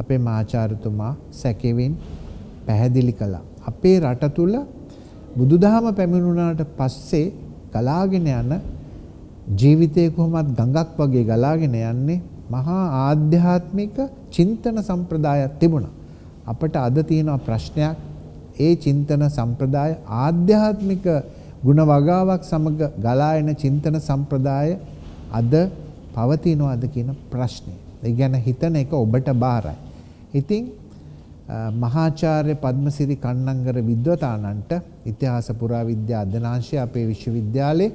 අපේ මාචාර්යතුමා සැකෙවින් පැහැදිලි කළා. අපේ රට තුල බුදුදහම පැමිණුණාට පස්සේ ගලාගෙන යන ජීවිතය කොහොමත් ගඟක් වගේ ගලාගෙන යන්නේ මහා ආධ්‍යාත්මික චින්තන සම්ප්‍රදායක් තිබුණා. අපට අද තියෙන ප්‍රශ්නයක් ඒ චින්තන සම්ප්‍රදාය ආධ්‍යාත්මික ගුණ වගාවක් සමග ගලා එන චින්තන සම්ප්‍රදාය අද පවතිනවාද කියන ප්‍රශ්නේ. ඒ ගැන හිතන එක ඔබට බාරයි. ඉතින් අ, මහාචාර්ය පද්මසිරි කන්නංගර විද්වතානන්ට ඉතිහාස පුරාවිද්‍යා අධ්‍යනාංශය අපේ විශ්වවිද්‍යාලයේ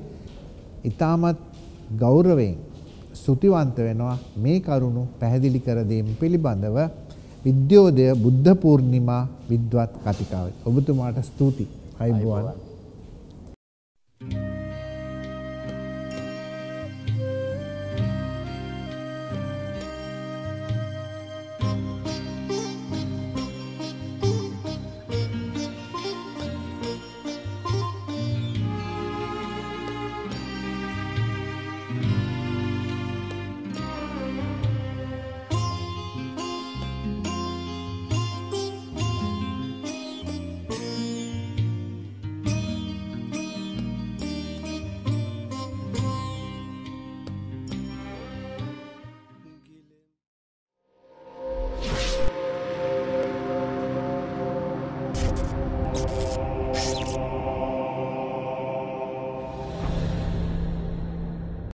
ඉතාමත් ගෞරවයෙන් ස්තුතිවන්ත වෙනවා මේ කරුණු පැහැදිලි කර දීම පිළිබඳව විද්‍යෝදය බුද්ධ පූර්ණිමා විද්වත් කතිකාව. ඔබතුමාට ස්තුති. අයිබෝවන්.